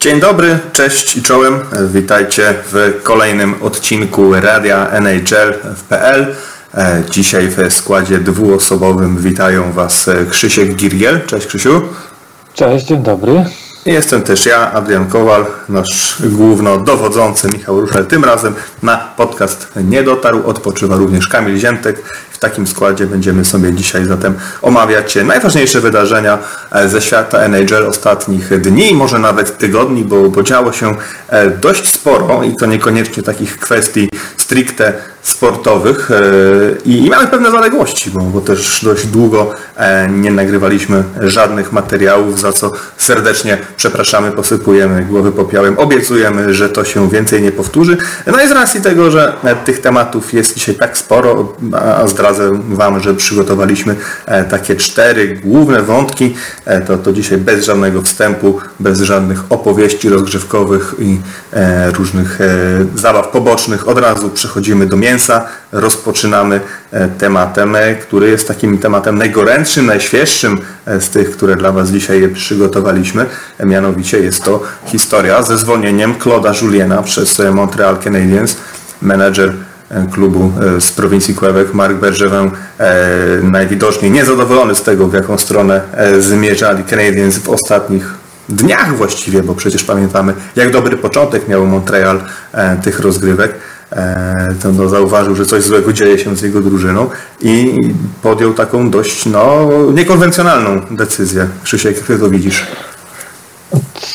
Dzień dobry, cześć i czołem. Witajcie w kolejnym odcinku Radia NHL w PL. E, dzisiaj w składzie dwuosobowym witają Was Krzysiek Girgiel. Cześć Krzysiu. Cześć, dzień dobry. Jestem też ja, Adrian Kowal, nasz główno dowodzący Michał Ruszel. Tym razem na podcast nie dotarł, odpoczywa również Kamil Ziętek. Takim składzie będziemy sobie dzisiaj zatem omawiać najważniejsze wydarzenia ze świata NHL ostatnich dni, może nawet tygodni, bo, bo działo się e, dość sporo i to niekoniecznie takich kwestii stricte sportowych e, i, mamy pewne zaległości, bo, bo też dość długo e, nie nagrywaliśmy żadnych materiałów, za co serdecznie przepraszamy, posypujemy głowy popiałem, obiecujemy, że to się więcej nie powtórzy. No i z racji tego, że tych tematów jest dzisiaj tak sporo, a zdradzę Wam, że przygotowaliśmy e, takie cztery główne wątki, to, to dzisiaj bez żadnego wstępu, bez żadnych opowieści rozgrzewkowych i różnych zabaw pobocznych, od razu przechodzimy do. Rozpoczynamy e, tematem, e, który jest takim tematem najgorętszym, najświeższym e, z tych, które dla Was dzisiaj przygotowaliśmy. Mianowicie jest to historia ze zwolnieniem Claude'a Juliena przez Montreal Canadiens. Menedżer klubu z prowincji Quebec, Mark Bergevin, najwidoczniej niezadowolony z tego, w jaką stronę zmierzali Canadiens w ostatnich dniach właściwie, bo przecież pamiętamy, jak dobry początek miał Montreal tych rozgrywek. E, to no, zauważył, że coś złego dzieje się z jego drużyną i podjął taką dość no, niekonwencjonalną decyzję. Krzysiek, jak ty to widzisz?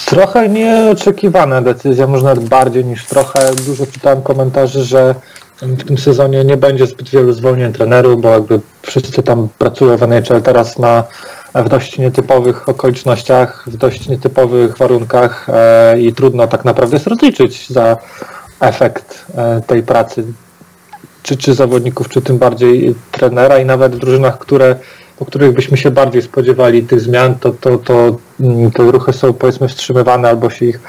Trochę nieoczekiwana decyzja, może nawet bardziej niż trochę. Dużo czytałem komentarzy, że w tym sezonie nie będzie zbyt wielu zwolnień trenerów, bo jakby wszyscy tam pracują w NHL teraz na w dość nietypowych okolicznościach, w dość nietypowych warunkach e, i trudno tak naprawdę rozliczyć za efekt e, tej pracy, czy, czy zawodników, czy tym bardziej trenera i nawet w drużynach, które, po których byśmy się bardziej spodziewali tych zmian, to, to, to mm, te ruchy są powiedzmy wstrzymywane albo się ich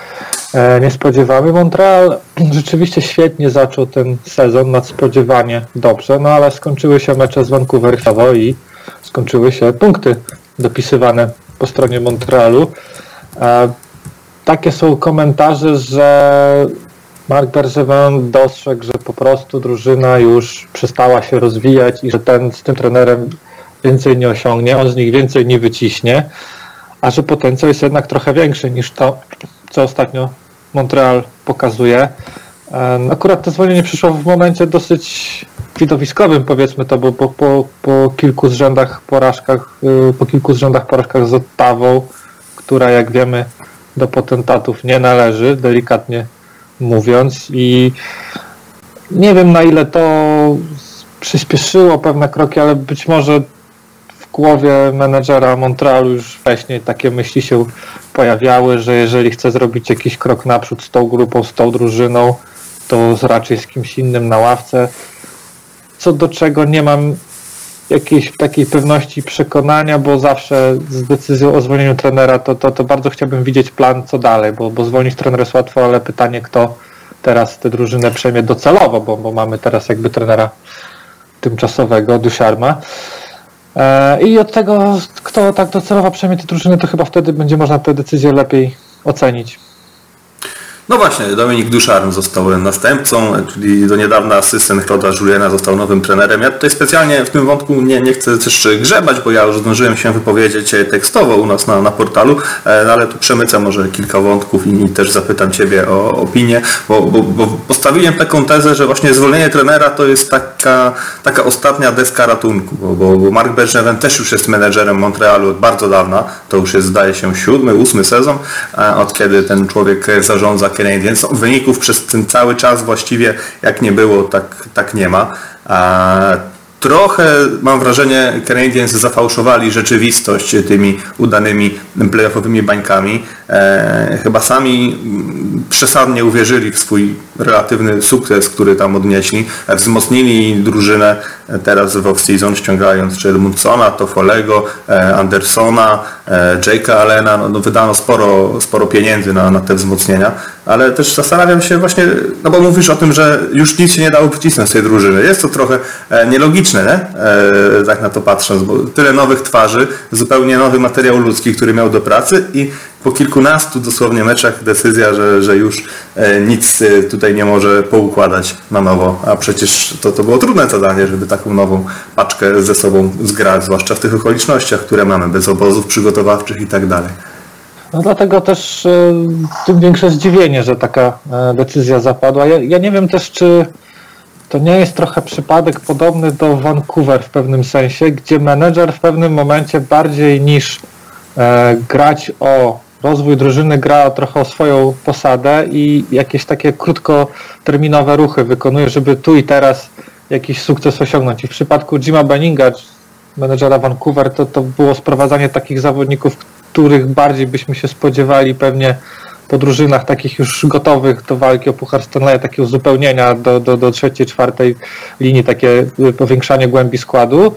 e, nie spodziewamy. Montreal rzeczywiście świetnie zaczął ten sezon, nadspodziewanie dobrze, no ale skończyły się mecze z Vancouver i skończyły się punkty dopisywane po stronie Montrealu. E, takie są komentarze, że Mark Bergevin dostrzegł, że po prostu drużyna już przestała się rozwijać i że ten z tym trenerem więcej nie osiągnie, on z nich więcej nie wyciśnie, a że potencjał jest jednak trochę większy niż to, co ostatnio Montreal pokazuje. Akurat to zwolnienie przyszło w momencie dosyć widowiskowym, powiedzmy to, bo po, po, po kilku z rzędach porażkach, y, po kilku z rzędach porażkach z Ottawą, która jak wiemy do potentatów nie należy, delikatnie mówiąc i nie wiem na ile to przyspieszyło pewne kroki, ale być może w głowie menedżera Montrealu już wcześniej takie myśli się pojawiały, że jeżeli chce zrobić jakiś krok naprzód z tą grupą, z tą drużyną, to raczej z kimś innym na ławce. Co do czego nie mam jakiejś takiej pewności przekonania, bo zawsze z decyzją o zwolnieniu trenera to, to, to bardzo chciałbym widzieć plan, co dalej, bo, bo zwolnić trenera jest łatwo, ale pytanie, kto teraz tę drużynę przejmie docelowo, bo, bo mamy teraz jakby trenera tymczasowego, Dusiarma. E, I od tego, kto tak docelowo przejmie tę drużynę, to chyba wtedy będzie można tę decyzję lepiej ocenić. No właśnie, Dominik Duszarn został następcą, czyli do niedawna asystent Kloda Juliana został nowym trenerem. Ja tutaj specjalnie w tym wątku nie, nie chcę też grzebać, bo ja już zdążyłem się wypowiedzieć tekstowo u nas na, na portalu, e, no ale tu przemycę może kilka wątków i też zapytam Ciebie o opinię, bo, bo, bo postawiłem taką tezę, że właśnie zwolnienie trenera to jest taka, taka ostatnia deska ratunku, bo, bo, bo Mark Bergevin też już jest menedżerem Montrealu od bardzo dawna, to już jest zdaje się siódmy, ósmy sezon, e, od kiedy ten człowiek zarządza Canadiens. Wyników przez ten cały czas właściwie jak nie było, tak, tak nie ma. Trochę mam wrażenie, Canadiens zafałszowali rzeczywistość tymi udanymi playoffowymi bańkami. E, chyba sami przesadnie uwierzyli w swój relatywny sukces, który tam odnieśli. E, wzmocnili drużynę teraz w off-season, ściągając czy Edmundsona, Tofolego, e, Andersona, e, Jake'a Allena. No, no, wydano sporo, sporo pieniędzy na, na te wzmocnienia, ale też zastanawiam się właśnie, no bo mówisz o tym, że już nic się nie dało wcisnąć z tej drużyny. Jest to trochę e, nielogiczne, nie? E, tak na to patrząc, bo tyle nowych twarzy, zupełnie nowy materiał ludzki, który miał do pracy i po kilkunastu dosłownie meczach decyzja, że, że już e, nic e, tutaj nie może poukładać na nowo, a przecież to, to było trudne zadanie, żeby taką nową paczkę ze sobą zgrać, zwłaszcza w tych okolicznościach, które mamy, bez obozów przygotowawczych i tak dalej. No dlatego też e, tym większe zdziwienie, że taka decyzja zapadła. Ja, ja nie wiem też, czy to nie jest trochę przypadek podobny do Vancouver w pewnym sensie, gdzie menedżer w pewnym momencie bardziej niż grać o rozwój drużyny, gra trochę o swoją posadę i jakieś takie krótkoterminowe ruchy wykonuje, żeby tu i teraz jakiś sukces osiągnąć. I w przypadku Jima Benninga, menedżera Vancouver, to, to było sprowadzanie takich zawodników, których bardziej byśmy się spodziewali pewnie po drużynach takich już gotowych do walki o Puchar Stanleya, takie uzupełnienia do, do, do trzeciej, czwartej linii, takie powiększanie głębi składu,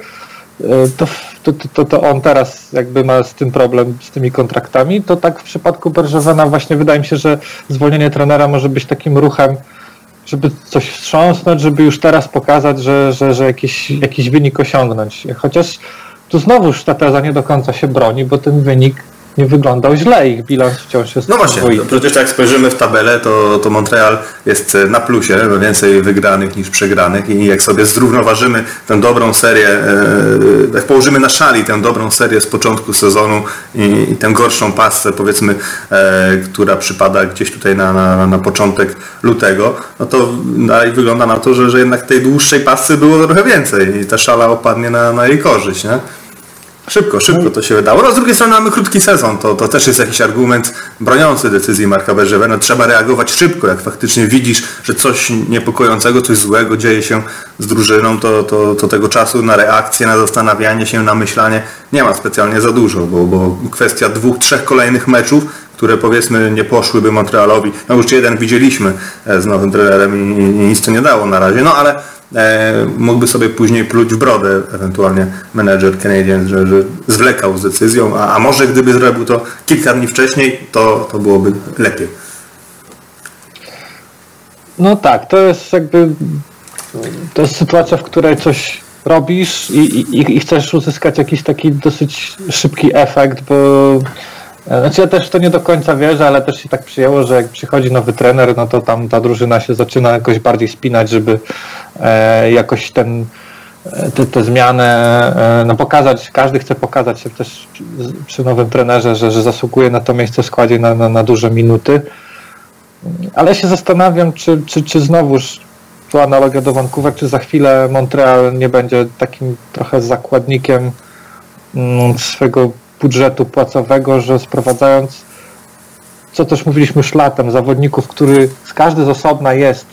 e, to, to, to, to on teraz jakby ma z tym problem, z tymi kontraktami, to tak w przypadku Berżewena właśnie wydaje mi się, że zwolnienie trenera może być takim ruchem, żeby coś wstrząsnąć, żeby już teraz pokazać, że, że, że jakiś, jakiś wynik osiągnąć. Chociaż tu znowuż ta teza nie do końca się broni, bo ten wynik nie wyglądał źle, ich bilans wciąż jest No właśnie, no przecież jak spojrzymy w tabelę, to, to Montreal jest na plusie, ma więcej wygranych niż przegranych i jak sobie zrównoważymy tę dobrą serię, e, jak położymy na szali tę dobrą serię z początku sezonu i, i tę gorszą pasę, powiedzmy, e, która przypada gdzieś tutaj na, na, na początek lutego, no to dalej wygląda na to, że, że jednak tej dłuższej pasy było trochę więcej i ta szala opadnie na, na jej korzyść, nie? Szybko, szybko to się wydało. No z drugiej strony mamy krótki sezon, to, to też jest jakiś argument broniący decyzji Marka Bergevena. No, trzeba reagować szybko, jak faktycznie widzisz, że coś niepokojącego, coś złego dzieje się z drużyną, to, to, to tego czasu na reakcję, na zastanawianie się, na myślanie nie ma specjalnie za dużo, bo, bo kwestia dwóch, trzech kolejnych meczów, które powiedzmy nie poszłyby Montrealowi, no już jeden widzieliśmy e, z nowym trenerem i, i nic to nie dało na razie, no ale mógłby sobie później pluć w brodę ewentualnie menedżer Canadian, że, że zwlekał z decyzją, a, a może gdyby zrobił to kilka dni wcześniej, to, to byłoby lepiej. No tak, to jest jakby to jest sytuacja, w której coś robisz i, i, i chcesz uzyskać jakiś taki dosyć szybki efekt, bo znaczy ja też to nie do końca wierzę, ale też się tak przyjęło, że jak przychodzi nowy trener, no to tam ta drużyna się zaczyna jakoś bardziej spinać, żeby e, jakoś ten e, te, te zmiany e, no pokazać, każdy chce pokazać się też przy, przy nowym trenerze, że, że zasługuje na to miejsce w składzie na, na, na duże minuty. Ale się zastanawiam, czy, czy, czy znowuż tu analogia do Vancouver, czy za chwilę Montreal nie będzie takim trochę zakładnikiem mm, swego budżetu płacowego, że sprowadzając, co też mówiliśmy już latem, zawodników, który z każdy z osobna jest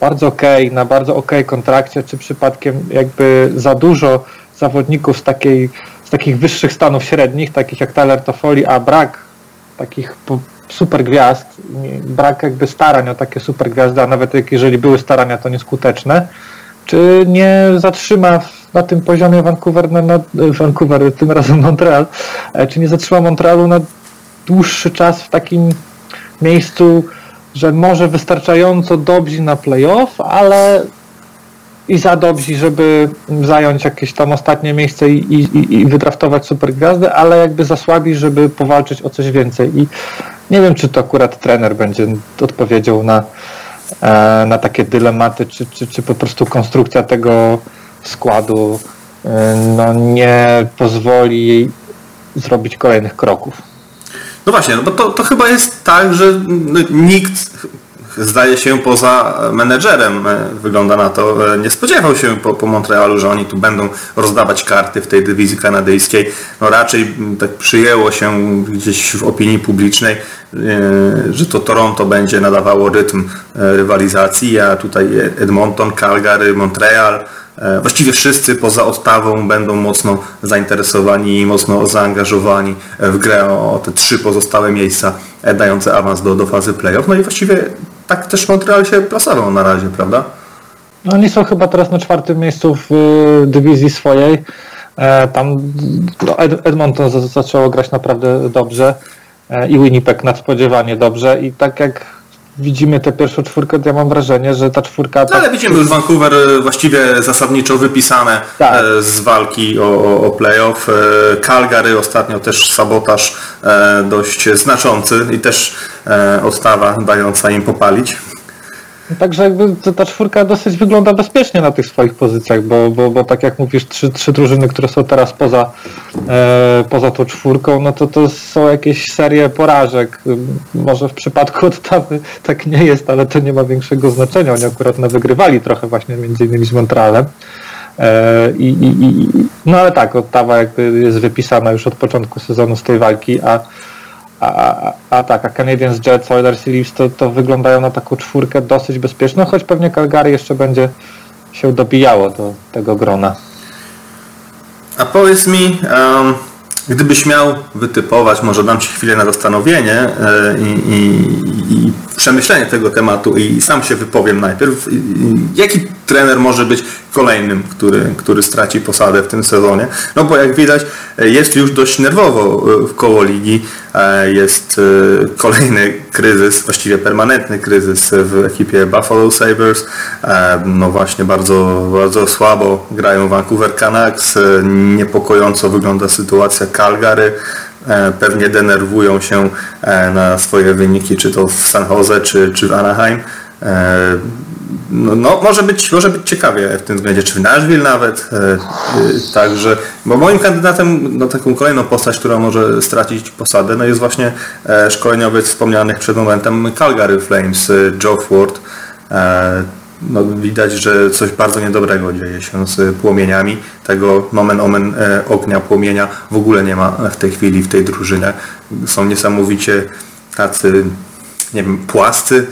bardzo ok, na bardzo ok kontrakcie, czy przypadkiem jakby za dużo zawodników z, takiej, z takich wyższych stanów średnich, takich jak Tyler Toffoli, a brak takich super gwiazd, brak jakby starań o takie super gwiazdy, a nawet jeżeli były starania, to nieskuteczne, czy nie zatrzyma na tym poziomie Vancouver, na, na, Vancouver, tym razem Montreal, e, czy nie zatrzyma Montrealu na dłuższy czas w takim miejscu, że może wystarczająco dobrzy na playoff, ale i za dobrzy, żeby zająć jakieś tam ostatnie miejsce i, i, i wydraftować super gwiazdy, ale jakby za słabi, żeby powalczyć o coś więcej. I nie wiem, czy to akurat trener będzie odpowiedział na, e, na takie dylematy, czy, czy, czy po prostu konstrukcja tego składu e, no, nie pozwoli zrobić kolejnych kroków. No właśnie, no bo to, to chyba jest tak, że no, nikt zdaje się poza menedżerem, e, wygląda na to, e, nie spodziewał się po, po Montrealu, że oni tu będą rozdawać karty w tej dywizji kanadyjskiej. No raczej tak przyjęło się gdzieś w opinii publicznej, że to Toronto będzie nadawało rytm rywalizacji, a tutaj Edmonton, Calgary, Montreal, E, właściwie wszyscy poza Ottawą będą mocno zainteresowani i mocno zaangażowani w grę o te trzy pozostałe miejsca e, dające awans do, do fazy playoff. No i właściwie tak też Montreal się plasował na razie, prawda? No oni są chyba teraz na czwartym miejscu w e, dywizji swojej. Tam no, Edmonton zaczęło grać naprawdę dobrze i Winnipeg nadspodziewanie dobrze i tak jak widzimy tę pierwszą czwórkę, to ja mam wrażenie, że ta czwórka... No, ale widzimy już Vancouver e, właściwie zasadniczo wypisane tak. E, z walki o, o, o playoff. Calgary ostatnio też sabotaż dość znaczący i też odstawa dająca im popalić. Także jakby ta czwórka dosyć wygląda bezpiecznie na tych swoich pozycjach, bo, bo, bo tak jak mówisz, trzy, trzy drużyny, które są teraz poza, e, poza tą czwórką, no to to są jakieś serie porażek. Może w przypadku Ottawy tak nie jest, ale to nie ma większego znaczenia. Oni akurat wygrywali trochę właśnie między innymi z Montrealem. E, i, i, no ale tak, Ottawa jakby jest wypisana już od początku sezonu z tej walki, a a, a, tak, a Canadiens, Jets, Oilers i Leafs to, to wyglądają na taką czwórkę dosyć bezpieczną, choć pewnie Calgary jeszcze będzie się dobijało do tego grona. A powiedz mi, um, gdybyś miał wytypować, może dam Ci chwilę na zastanowienie e, i, i, i, przemyślenie tego tematu i sam się wypowiem najpierw. Jaki trener może być kolejnym, który, który straci posadę w tym sezonie. No bo jak widać jest już dość nerwowo w koło ligi. E, jest e, kolejny kryzys, właściwie permanentny kryzys w ekipie Buffalo Sabres. E, no właśnie bardzo, bardzo słabo grają Vancouver Canucks. Niepokojąco wygląda sytuacja Calgary pewnie denerwują się na swoje wyniki, czy to w San Jose, czy, czy w Anaheim. No, no, może, być, może być ciekawie w tym względzie, czy w Nashville nawet. E, e, także, bo moim kandydatem na taką kolejną postać, która może stracić posadę, no jest właśnie e, szkoleniowiec wspomnianych przed momentem Calgary Flames, Joe Ford. No, widać, że coś bardzo niedobrego dzieje się z płomieniami. Tego nomen omen ognia, płomienia w ogóle nie ma w tej chwili w tej drużynie. Są niesamowicie tacy nie wiem, płascy,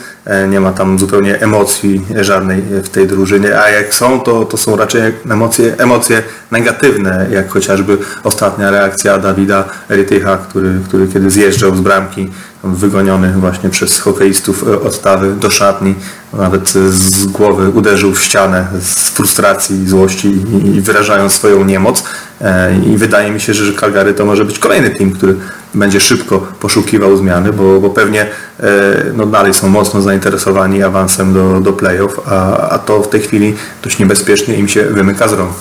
nie ma tam zupełnie emocji żadnej w tej drużynie, a jak są, to, to są raczej emocje, emocje negatywne, jak chociażby ostatnia reakcja Dawida Erytycha, który, który kiedy zjeżdżał z bramki, wygoniony właśnie przez hokeistów e, odstawy do szatni, nawet z głowy uderzył w ścianę z frustracji i złości i wyrażając swoją niemoc. E, I wydaje mi się, że Calgary to może być kolejny team, który będzie szybko poszukiwał zmiany, bo, bo pewnie e, no, dalej są mocno zainteresowani awansem do, do playoff, a, a to w tej chwili dość niebezpiecznie im się wymyka z rąk.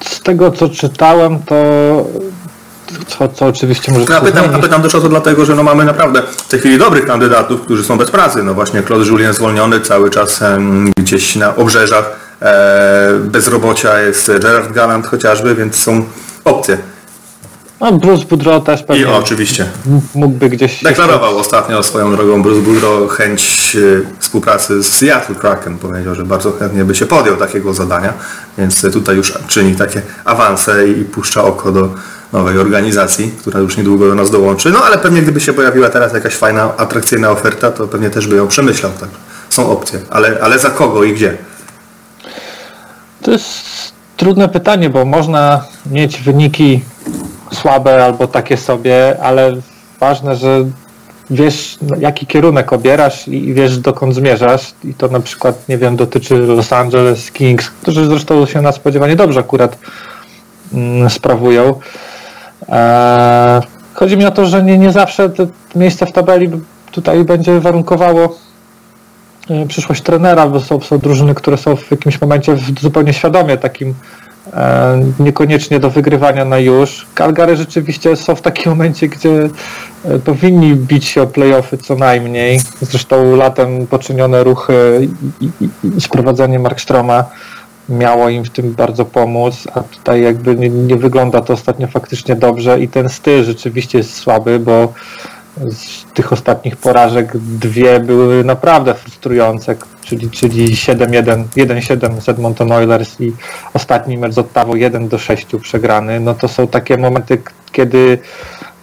Z tego co czytałem, to co, co oczywiście może... No, pytam, a pytam też o to dlatego, że no mamy naprawdę w tej chwili dobrych kandydatów, którzy są bez pracy. No właśnie Claude Julien zwolniony cały czas gdzieś na obrzeżach e, bezrobocia jest Gerard Gallant chociażby, więc są opcje. No, Bruce Boudreau też pewnie. I oczywiście. Mógłby gdzieś. Deklarował ostatnio swoją drogą Bruce Boudreau chęć e, współpracy z Seattle Kraken. Powiedział, że bardzo chętnie by się podjął takiego zadania, więc tutaj już czyni takie awanse i puszcza oko do nowej organizacji, która już niedługo do nas dołączy. No ale pewnie gdyby się pojawiła teraz jakaś fajna, atrakcyjna oferta, to pewnie też by ją przemyślał. Tak? Są opcje, ale, ale za kogo i gdzie? To jest trudne pytanie, bo można mieć wyniki słabe albo takie sobie, ale ważne, że wiesz jaki kierunek obierasz i wiesz dokąd zmierzasz i to na przykład, nie wiem, dotyczy Los Angeles Kings, którzy zresztą się na spodziewanie dobrze akurat mm, sprawują. Eee, chodzi mi o to, że nie, nie zawsze to miejsce w tabeli tutaj będzie warunkowało e, przyszłość trenera, bo są, są drużyny, które są w jakimś momencie zupełnie świadomie takim E, niekoniecznie do wygrywania na już. Calgary rzeczywiście są w takim momencie, gdzie e, powinni bić się o playoffy co najmniej. Zresztą latem poczynione ruchy i sprowadzenie Markstroma miało im w tym bardzo pomóc, a tutaj jakby nie, nie wygląda to ostatnio faktycznie dobrze i ten styl rzeczywiście jest słaby, bo z tych ostatnich porażek dwie były naprawdę frustrujące, czyli, czyli 7-1, 1-7 z Edmonton Oilers i ostatni mecz z Ottawa 1 do 6 przegrany, no to są takie momenty, kiedy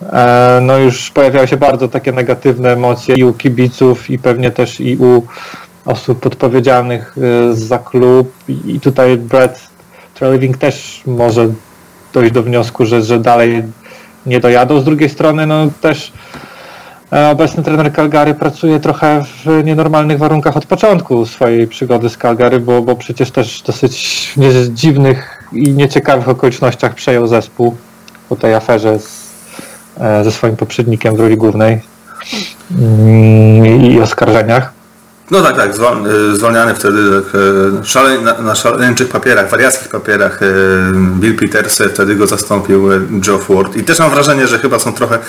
e, no już pojawiały się bardzo takie negatywne emocje i u kibiców i pewnie też i u osób odpowiedzialnych e, za klub i tutaj Brad Treliving też może dojść do wniosku, że, że dalej nie dojadą. Z drugiej strony no też obecny trener Calgary pracuje trochę w nienormalnych warunkach od początku swojej przygody z Calgary, bo, bo przecież też dosyć w dziwnych i nieciekawych okolicznościach przejął zespół po tej aferze z, e, ze swoim poprzednikiem w roli głównej. mm, i oskarżeniach. No tak, tak, y, zwolniany wtedy tak, szale, na, szaleńczych papierach, wariackich papierach Bill Peters wtedy go zastąpił Joe Ford i też mam wrażenie, że chyba są trochę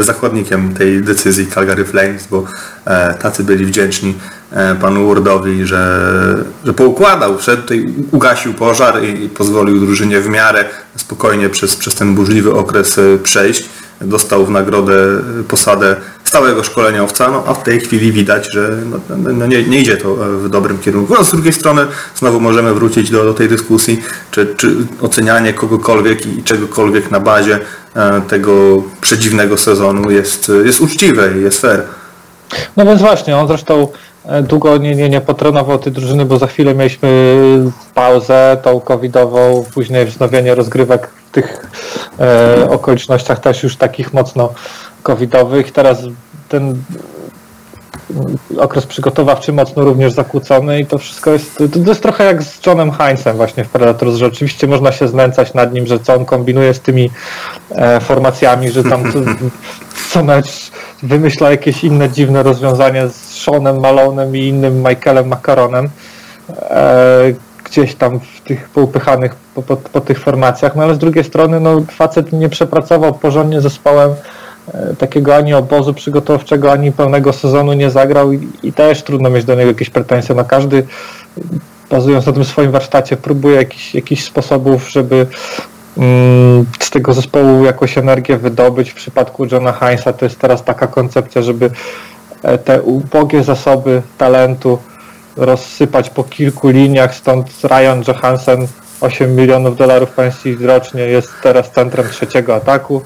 zakładnikiem tej decyzji Calgary Flames, bo tacy byli wdzięczni panu Wardowi, że, że poukładał, wszedł tutaj, ugasił pożar i pozwolił drużynie w miarę spokojnie przez, przez ten burzliwy okres przejść. Dostał w nagrodę posadę stałego szkoleniowca, no a w tej chwili widać, że no, no, no nie, nie, idzie to w dobrym kierunku. No, z drugiej strony znowu możemy wrócić do, do tej dyskusji, czy, czy ocenianie kogokolwiek i czegokolwiek na bazie e, tego przedziwnego sezonu jest, jest uczciwe i jest fair. No więc właśnie, on zresztą e, długo nie, nie, nie potrenował tej drużyny, bo za chwilę mieliśmy pauzę tą covidową, później wznowienie rozgrywek w tych e, okolicznościach też już takich mocno covidowych. Teraz ten okres przygotowawczy mocno również zakłócony i to wszystko jest, to jest trochę jak z Johnem Heinzem właśnie w Predators, że oczywiście można się znęcać nad nim, że co on kombinuje z tymi e, formacjami, że tam co, co mecz wymyśla jakieś inne dziwne rozwiązanie z Seanem Malonem i innym Michaelem Macaronem. E, gdzieś tam w tych poupychanych po, po, po, tych formacjach, no ale z drugiej strony no, facet nie przepracował porządnie zespołem takiego ani obozu przygotowawczego, ani pełnego sezonu nie zagrał i, i też trudno mieć do niego jakieś pretensje. No każdy bazując na tym swoim warsztacie próbuje jakichś jakich sposobów, żeby mm, z tego zespołu jakąś energię wydobyć. W przypadku Johna Heinza to jest teraz taka koncepcja, żeby e, te ubogie zasoby talentu rozsypać po kilku liniach, stąd Ryan Johansen 8 milionów dolarów pensji rocznie jest teraz centrem trzeciego ataku.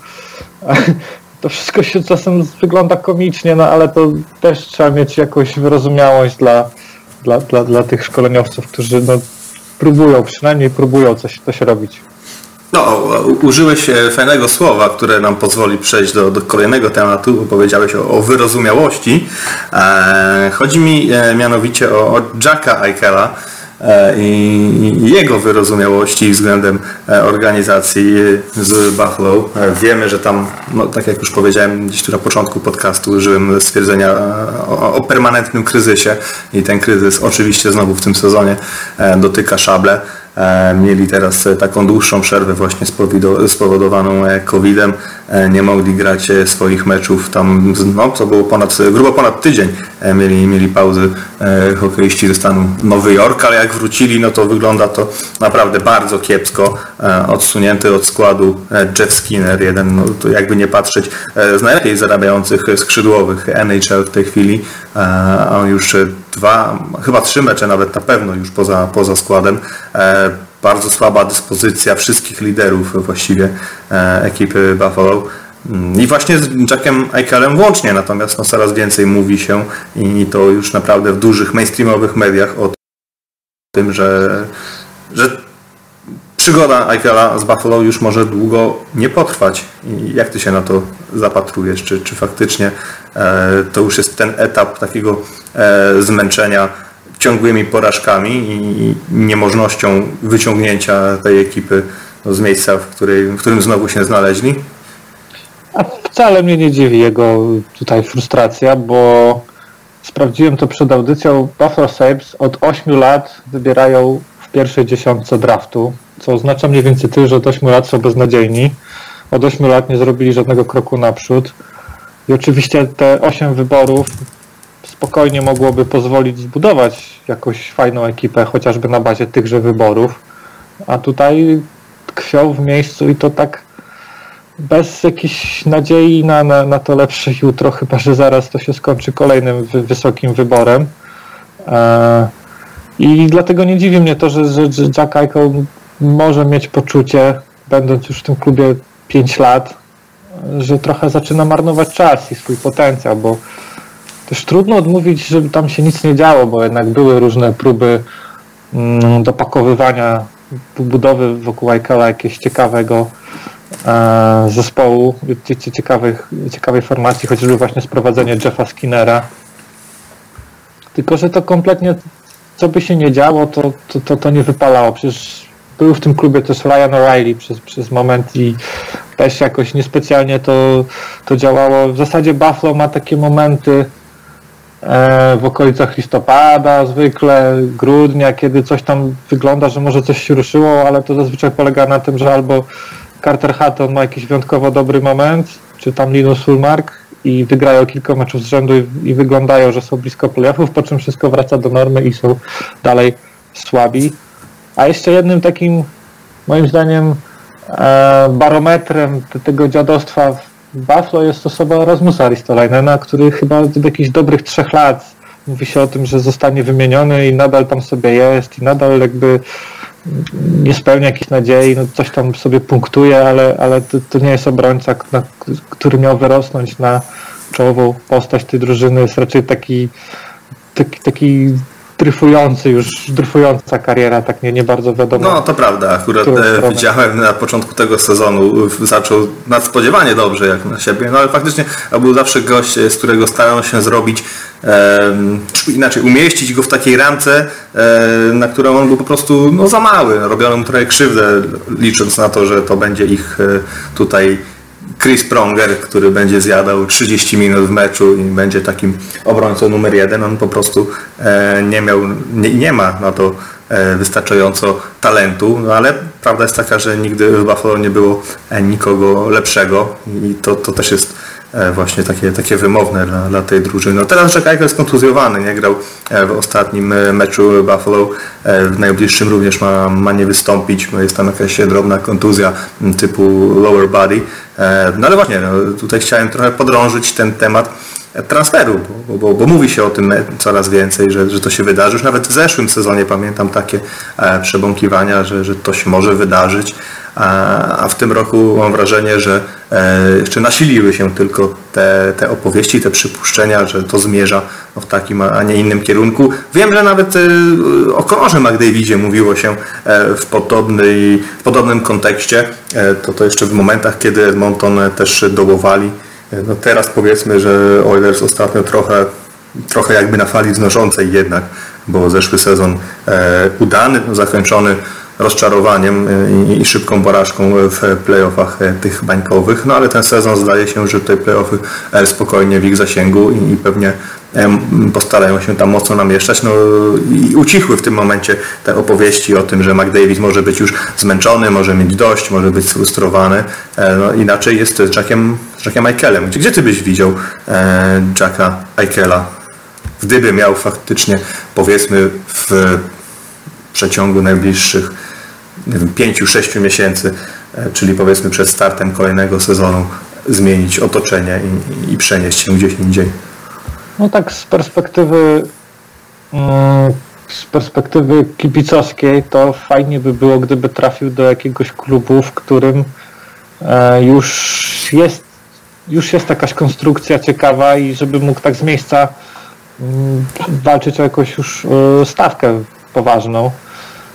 To wszystko się czasem wygląda komicznie, no ale to też trzeba mieć jakąś wyrozumiałość dla, dla, dla, dla tych szkoleniowców, którzy no, próbują, przynajmniej próbują coś, coś robić. No, użyłeś e, fajnego słowa, które nam pozwoli przejść do, do kolejnego tematu, bo powiedziałeś o, o wyrozumiałości. E, chodzi mi e, mianowicie o, o Jacka Eichela i jego wyrozumiałości względem e, organizacji z Buffalo. E, wiemy, że tam, no, tak jak już powiedziałem gdzieś tu na początku podcastu, użyłem stwierdzenia o, o permanentnym kryzysie i ten kryzys oczywiście znowu w tym sezonie dotyka szable. E, mieli teraz e, taką dłuższą przerwę właśnie spowodowaną e, COVID-em. Nie mogli grać swoich meczów tam, no co było ponad, grubo ponad tydzień. Mieli, mieli pauzy hokeiści ze stanu Nowy Jork, ale jak wrócili, no to wygląda to naprawdę bardzo kiepsko. Odsunięty od składu Jeff Skinner, jeden, no to jakby nie patrzeć, z najlepiej zarabiających skrzydłowych NHL w tej chwili. On już dwa, chyba trzy mecze nawet na pewno już poza, poza składem. Bardzo słaba dyspozycja wszystkich liderów właściwie e, ekipy Buffalo. Mm, I właśnie z Jackiem Eichelem włącznie, natomiast no, coraz więcej mówi się i to już naprawdę w dużych mainstreamowych mediach o tym, że, że przygoda Eichela z Buffalo już może długo nie potrwać. I jak ty się na to zapatrujesz? Czy, czy faktycznie e, to już jest ten etap takiego e, zmęczenia ciągłymi porażkami i niemożnością wyciągnięcia tej ekipy no, z miejsca, w, której, w którym znowu się znaleźli? A wcale mnie nie dziwi jego tutaj frustracja, bo sprawdziłem to przed audycją. Buffalo Sabres od 8 lat wybierają w pierwszej dziesiątce draftu, co oznacza mniej więcej tyle, że od 8 lat są beznadziejni. Od 8 lat nie zrobili żadnego kroku naprzód. I oczywiście te 8 wyborów spokojnie mogłoby pozwolić zbudować jakąś fajną ekipę, chociażby na bazie tychże wyborów. A tutaj tkwią w miejscu i to tak bez jakiejś nadziei na, na, na to lepsze jutro, chyba że zaraz to się skończy kolejnym wy, wysokim wyborem. E, I dlatego nie dziwi mnie to, że, że, Jack Eichel może mieć poczucie, będąc już w tym klubie 5 lat, że trochę zaczyna marnować czas i swój potencjał, bo też trudno odmówić, żeby tam się nic nie działo, bo jednak były różne próby mm, dopakowywania budowy wokół Aikala jakiegoś ciekawego e, zespołu, ciekawych, ciekawej formacji, chociażby właśnie sprowadzenie Jeffa Skinnera. Tylko, że to kompletnie, co by się nie działo, to, to, to, to nie wypalało. Przecież był w tym klubie też Ryan O'Reilly przez, przez moment i też jakoś niespecjalnie to, to działało. W zasadzie Buffalo ma takie momenty w okolicach listopada, zwykle grudnia, kiedy coś tam wygląda, że może coś się ruszyło, ale to zazwyczaj polega na tym, że albo Carter Hutton ma jakiś wyjątkowo dobry moment, czy tam Linus Ulmark i wygrają kilka meczów z rzędu i, i wyglądają, że są blisko playoffów, po czym wszystko wraca do normy i są dalej słabi. A jeszcze jednym takim, moim zdaniem, e, barometrem tego dziadostwa Buffalo jest osoba Rasmusa Ristolainena, który chyba od jakichś dobrych trzech lat mówi się o tym, że zostanie wymieniony i nadal tam sobie jest i nadal jakby nie spełnia jakichś nadziei, no coś tam sobie punktuje, ale, ale to, to nie jest obrońca, na, który miał wyrosnąć na czołową postać tej drużyny. Jest raczej taki, taki, taki dryfujący już, dryfująca kariera, tak nie, nie bardzo wiadomo. No to prawda, akurat e, widziałem na początku tego sezonu, zaczął nadspodziewanie dobrze jak na siebie, no ale faktycznie był zawsze gość, z którego starano się zrobić e, inaczej, umieścić go w takiej ramce, e, na którą on był po prostu no, za mały, robiono mu trochę krzywdę, licząc na to, że to będzie ich e, tutaj Chris Pronger, który będzie zjadał 30 minut w meczu i będzie takim obrońcą numer jeden, on po prostu e, nie miał, nie, nie ma na to e, wystarczająco talentu, no ale prawda jest taka, że nigdy w Buffalo nie było e, nikogo lepszego i to, to też jest właśnie takie, takie wymowne dla, dla tej drużyny. No teraz Jack Eichel jest kontuzjowany, nie grał w ostatnim meczu Buffalo, w najbliższym również ma, ma nie wystąpić, jest tam jakaś drobna kontuzja typu lower body, E, no ale właśnie, no, tutaj chciałem trochę podrążyć ten temat transferu, bo, bo, bo, mówi się o tym coraz więcej, że, że to się wydarzy. Już nawet w zeszłym sezonie pamiętam takie e, przebąkiwania, że, że to się może wydarzyć, a, w tym roku mam wrażenie, że e, jeszcze nasiliły się tylko te, te opowieści, te przypuszczenia, że to zmierza w takim, a nie innym kierunku. Wiem, że nawet o Konorze McDavidzie mówiło się w, podobnej, w podobnym kontekście, to to jeszcze w momentach, kiedy Edmonton też dołowali no teraz powiedzmy, że Oilers ostatnio trochę, trochę jakby na fali wznoszącej jednak, bo zeszły sezon e, udany, zakończony rozczarowaniem e, i, szybką porażką w playoffach e, tych bańkowych, no ale ten sezon zdaje się, że te playoffy spokojnie w ich zasięgu i, pewnie postarają się tam mocno namieszczać. No i ucichły w tym momencie te opowieści o tym, że McDavid może być już zmęczony, może mieć dość, może być sfrustrowany. E, no, inaczej jest z Jackiem, Jackiem Eichelem. Gdzie, ty byś widział e, Jacka Eichela? Gdyby miał faktycznie, powiedzmy, w przeciągu najbliższych 5-6 miesięcy, e, czyli powiedzmy przed startem kolejnego sezonu, zmienić otoczenie i, i przenieść się gdzieś indziej. No tak z perspektywy mm, z perspektywy kibicowskiej to fajnie by było, gdyby trafił do jakiegoś klubu, w którym e, już jest już jest jakaś konstrukcja ciekawa i żeby mógł tak z miejsca mm, walczyć o jakąś już e, stawkę poważną,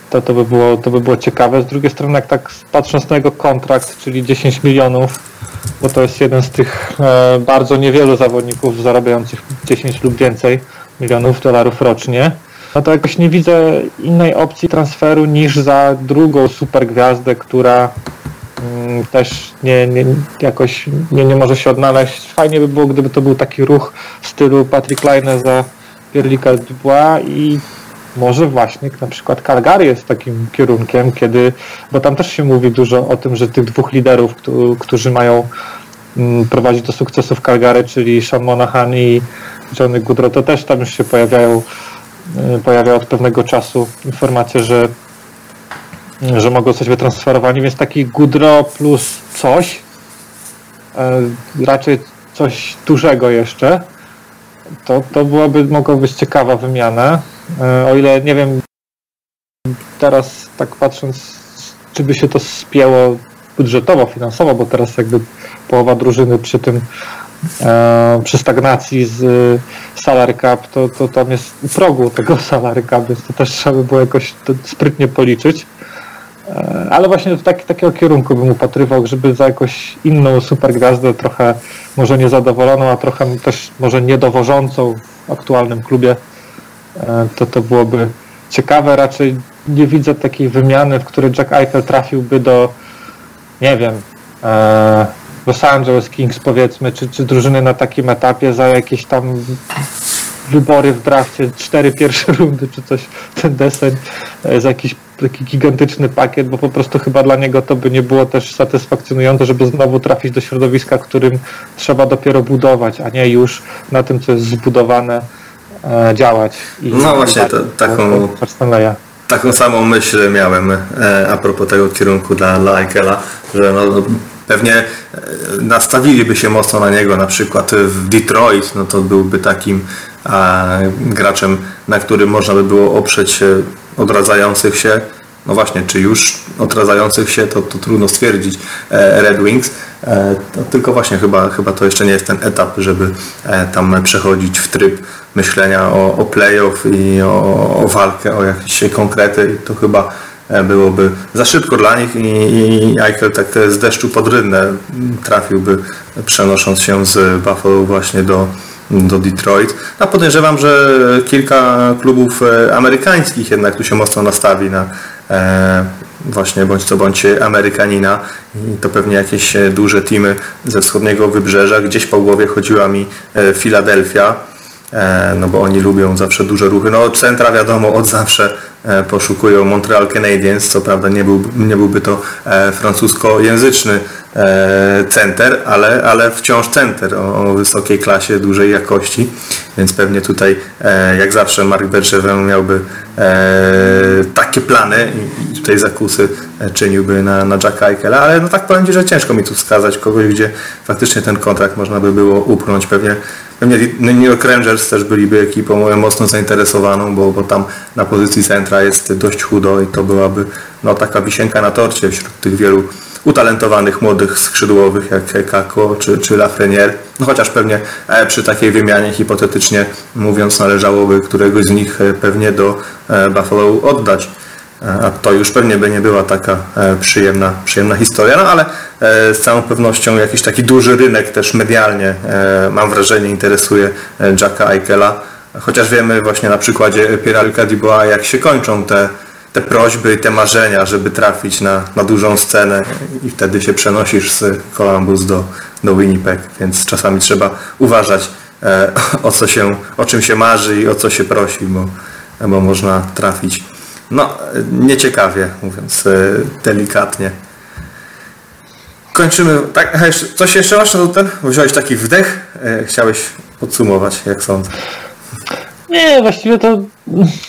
to, to, by było, to by było ciekawe. Z drugiej strony, jak tak patrząc na jego kontrakt, czyli 10 milionów, bo to jest jeden z tych e, bardzo niewielu zawodników zarabiających 10 lub więcej milionów dolarów rocznie, no to jakoś nie widzę innej opcji transferu niż za drugą super gwiazdę, która mm, też nie, nie, jakoś nie, nie może się odnaleźć. Fajnie by było, gdyby to był taki ruch w stylu Patrick Line za Pierlika Dubois i może właśnie na przykład Calgary jest takim kierunkiem, kiedy, bo tam też się mówi dużo o tym, że tych dwóch liderów, którzy mają mm, prowadzić do sukcesu w Calgary, czyli Sean Monahan i Johnny Goodrow, to też tam już się pojawiają, y, pojawia od pewnego czasu informacje, że, że mogą zostać wytransferowani, więc taki Goodrow plus coś, y, raczej coś dużego jeszcze, to, to byłaby, mogła być ciekawa wymiana. E, o ile nie wiem, teraz tak patrząc, czy by się to spięło budżetowo, finansowo, bo teraz jakby połowa drużyny przy tym e, przy stagnacji z salary cap, to, to tam jest u progu tego salary cap, więc to też trzeba by było jakoś sprytnie policzyć. E, ale właśnie w taki, takiego kierunku bym upatrywał, żeby za jakąś inną super gwiazdę, trochę może niezadowoloną, a trochę też może niedowożącą w aktualnym klubie E, to to byłoby ciekawe. Raczej nie widzę takiej wymiany, w której Jack Eichel trafiłby do, nie wiem, e, Los Angeles Kings powiedzmy, czy, czy drużyny na takim etapie za jakieś tam wybory w drafcie, cztery pierwsze rundy czy coś, ten deseń e, za jakiś taki gigantyczny pakiet, bo po prostu chyba dla niego to by nie było też satysfakcjonujące, żeby znowu trafić do środowiska, którym trzeba dopiero budować, a nie już na tym, co jest zbudowane, e, działać. I no właśnie, to, taką, taką samą myśl miałem e, a propos tego kierunku dla, dla Aikela, że no, pewnie e, nastawiliby się mocno na niego, na przykład w Detroit, no to byłby takim graczem, na którym można by było oprzeć odradzających się, no właśnie, czy już odradzających się, to, to trudno stwierdzić, e, Red Wings, e, tylko właśnie chyba, chyba to jeszcze nie jest ten etap, żeby tam przechodzić w tryb myślenia o, o playoff i o, o walkę, o jakieś konkrety i to chyba E, byłoby za szybko dla nich i, i Eichel tak z deszczu pod rynnę trafiłby przenosząc się z Buffalo właśnie do, do Detroit. A podejrzewam, że kilka klubów e, amerykańskich jednak tu się mocno nastawi na e, właśnie bądź co bądź Amerykanina i to pewnie jakieś duże teamy ze wschodniego wybrzeża. Gdzieś po głowie chodziła mi Filadelfia E, no bo oni lubią zawsze duże ruchy. No centra wiadomo od zawsze e, poszukują Montreal Canadiens, co prawda nie, był, nie byłby to e, francuskojęzyczny center, ale, ale wciąż center o, o wysokiej klasie, dużej jakości, więc pewnie tutaj jak zawsze Mark Bergevin miałby takie plany i tutaj zakusy czyniłby na, na Jacka Eichela, ale no tak powiem Ci, że ciężko mi tu wskazać kogoś, gdzie faktycznie ten kontrakt można by było upchnąć. Pewnie New York Rangers też byliby ekipą mocno zainteresowaną, bo, bo tam na pozycji centra jest dość chudo i to byłaby no, taka wisienka na torcie wśród tych wielu utalentowanych młodych skrzydłowych jak Kako czy, czy Lafreniere. No chociaż pewnie e, przy takiej wymianie hipotetycznie mówiąc należałoby któregoś z nich e, pewnie do e, Buffalo oddać. A to już pewnie by nie była taka e, przyjemna, przyjemna historia, no ale e, z całą pewnością jakiś taki duży rynek też medialnie, e, mam wrażenie, interesuje Jacka Eichela. Chociaż wiemy właśnie na przykładzie Pierre-Luca Dubois, jak się kończą te, te prośby i te marzenia, żeby trafić na, na dużą scenę i wtedy się przenosisz z Columbus do, do Winnipeg, więc czasami trzeba uważać o, co się, o czym się marzy i o co się prosi, bo, bo można trafić no, nieciekawie, mówiąc e, delikatnie. Kończymy. Tak, coś jeszcze masz na ten? Wziąłeś taki wdech? E, chciałeś podsumować, jak sądzę. Nie, właściwie to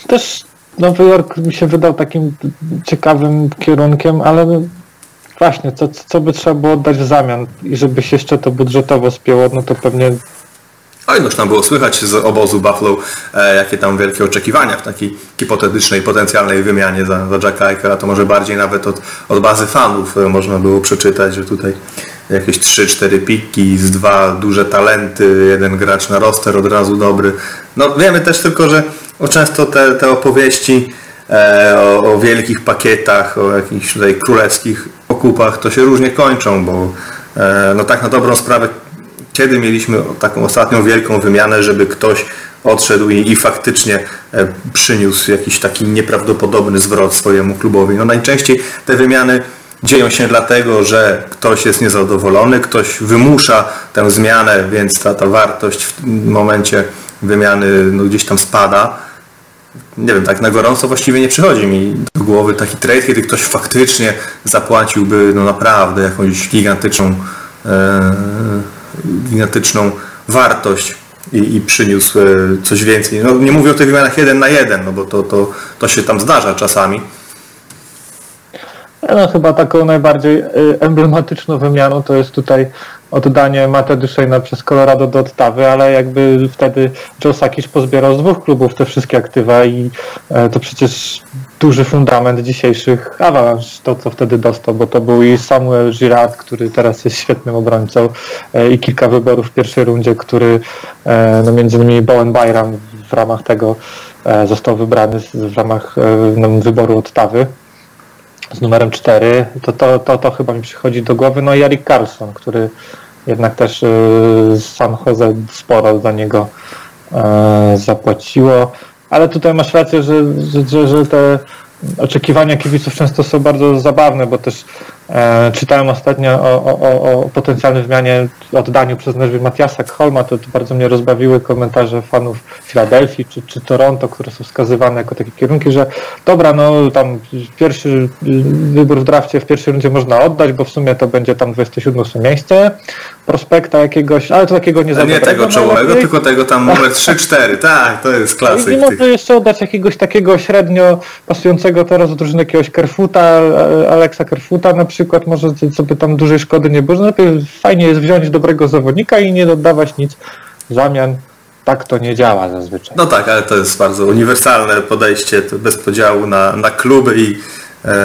też Nowy Jork mi się wydał takim ciekawym kierunkiem, ale właśnie, co, co by trzeba było oddać w zamian i żeby się jeszcze to budżetowo spięło, no to pewnie Oj, noż tam było słychać z obozu Buffalo, e, jakie tam wielkie oczekiwania w takiej hipotetycznej, potencjalnej wymianie za, za Jacka Eichera, to może bardziej nawet od, od bazy fanów e, można było przeczytać, że tutaj jakieś 3-4 piki z dwa duże talenty, jeden gracz na roster od razu dobry. No wiemy też tylko, że często te, te opowieści e, o, o, wielkich pakietach, o jakichś tutaj królewskich okupach, to się różnie kończą, bo no tak na dobrą sprawę kiedy mieliśmy taką ostatnią wielką wymianę, żeby ktoś odszedł i, i, faktycznie e, przyniósł jakiś taki nieprawdopodobny zwrot swojemu klubowi. No najczęściej te wymiany dzieją się dlatego, że ktoś jest niezadowolony, ktoś wymusza tę zmianę, więc ta, ta wartość w momencie wymiany no, gdzieś tam spada. Nie wiem, tak na gorąco właściwie nie przychodzi mi do głowy taki trade, kiedy ktoś faktycznie zapłaciłby no naprawdę jakąś gigantyczną gigantyczną wartość i, i, przyniósł e, coś więcej. No, nie mówię o tych wymianach jeden na jeden, no bo to, to, to się tam zdarza czasami. No chyba taką najbardziej e, emblematyczną wymianą to jest tutaj oddanie Mate Duszejna przez Colorado do odtawy, ale jakby wtedy Joe Sakic pozbierał z dwóch klubów te wszystkie aktywa i e, to przecież duży fundament dzisiejszych Avalanche, to co wtedy dostał, bo to był i Samuel Girard, który teraz jest świetnym obrońcą e, i kilka wyborów w pierwszej rundzie, który e, no między innymi Bowen Byram w ramach tego został wybrany w ramach no, wyboru odtawy z numerem 4, to, to, to, to chyba mi przychodzi do głowy. No i Eric Carlson, który jednak też z San Jose sporo za niego e, zapłaciło. Ale tutaj masz rację, że, że, że te oczekiwania kibiców często są bardzo zabawne, bo też E, czytałem ostatnio o, o, o potencjalnej wymianie, oddaniu przez Nashville Matiasa Holma, to, to, bardzo mnie rozbawiły komentarze fanów Filadelfii czy, czy Toronto, które są wskazywane jako takie kierunki, że dobra, no tam pierwszy wybór w drafcie w pierwszej rundzie można oddać, bo w sumie to będzie tam 27 miejsce prospekta jakiegoś, ale to takiego nie Nie tego czołowego, tylko tego tam numer 3-4, tak, to jest klasyk. I można jeszcze oddać jakiegoś takiego średnio pasującego teraz do drużyny jakiegoś Kerfuta, Alexa Kerfuta na przykład, może sobie tam dużej szkody nie było. Lepiej fajnie jest wziąć dobrego zawodnika i nie oddawać nic w zamian. Tak to nie działa zazwyczaj. No tak, ale to jest bardzo uniwersalne podejście, bez podziału na, na kluby i, e,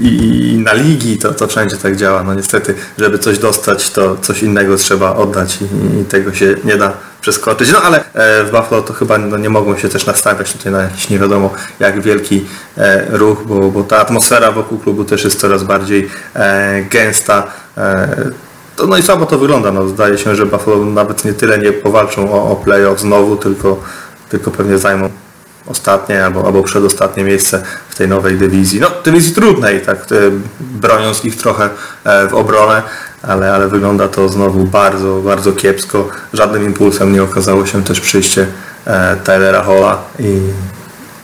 i, na ligi, to, to wszędzie tak działa. No niestety, żeby coś dostać, to coś innego trzeba oddać i, i tego się nie da przeskoczyć. No ale e, w Buffalo to chyba no, nie mogą się też nastawiać tutaj na jakiś nie wiadomo jak wielki e, ruch, bo, bo ta atmosfera wokół klubu też jest coraz bardziej e, gęsta. To, no i słabo to wygląda. No, zdaje się, że Buffalo nawet nie tyle nie powalczą o, o playoff znowu, tylko, tylko pewnie zajmą ostatnie albo, albo przedostatnie miejsce w tej nowej dywizji. No, dywizji trudnej, tak, broniąc ich trochę w obronę, ale, ale wygląda to znowu bardzo, bardzo kiepsko. Żadnym impulsem nie okazało się też przyjście e, Tylera Halla i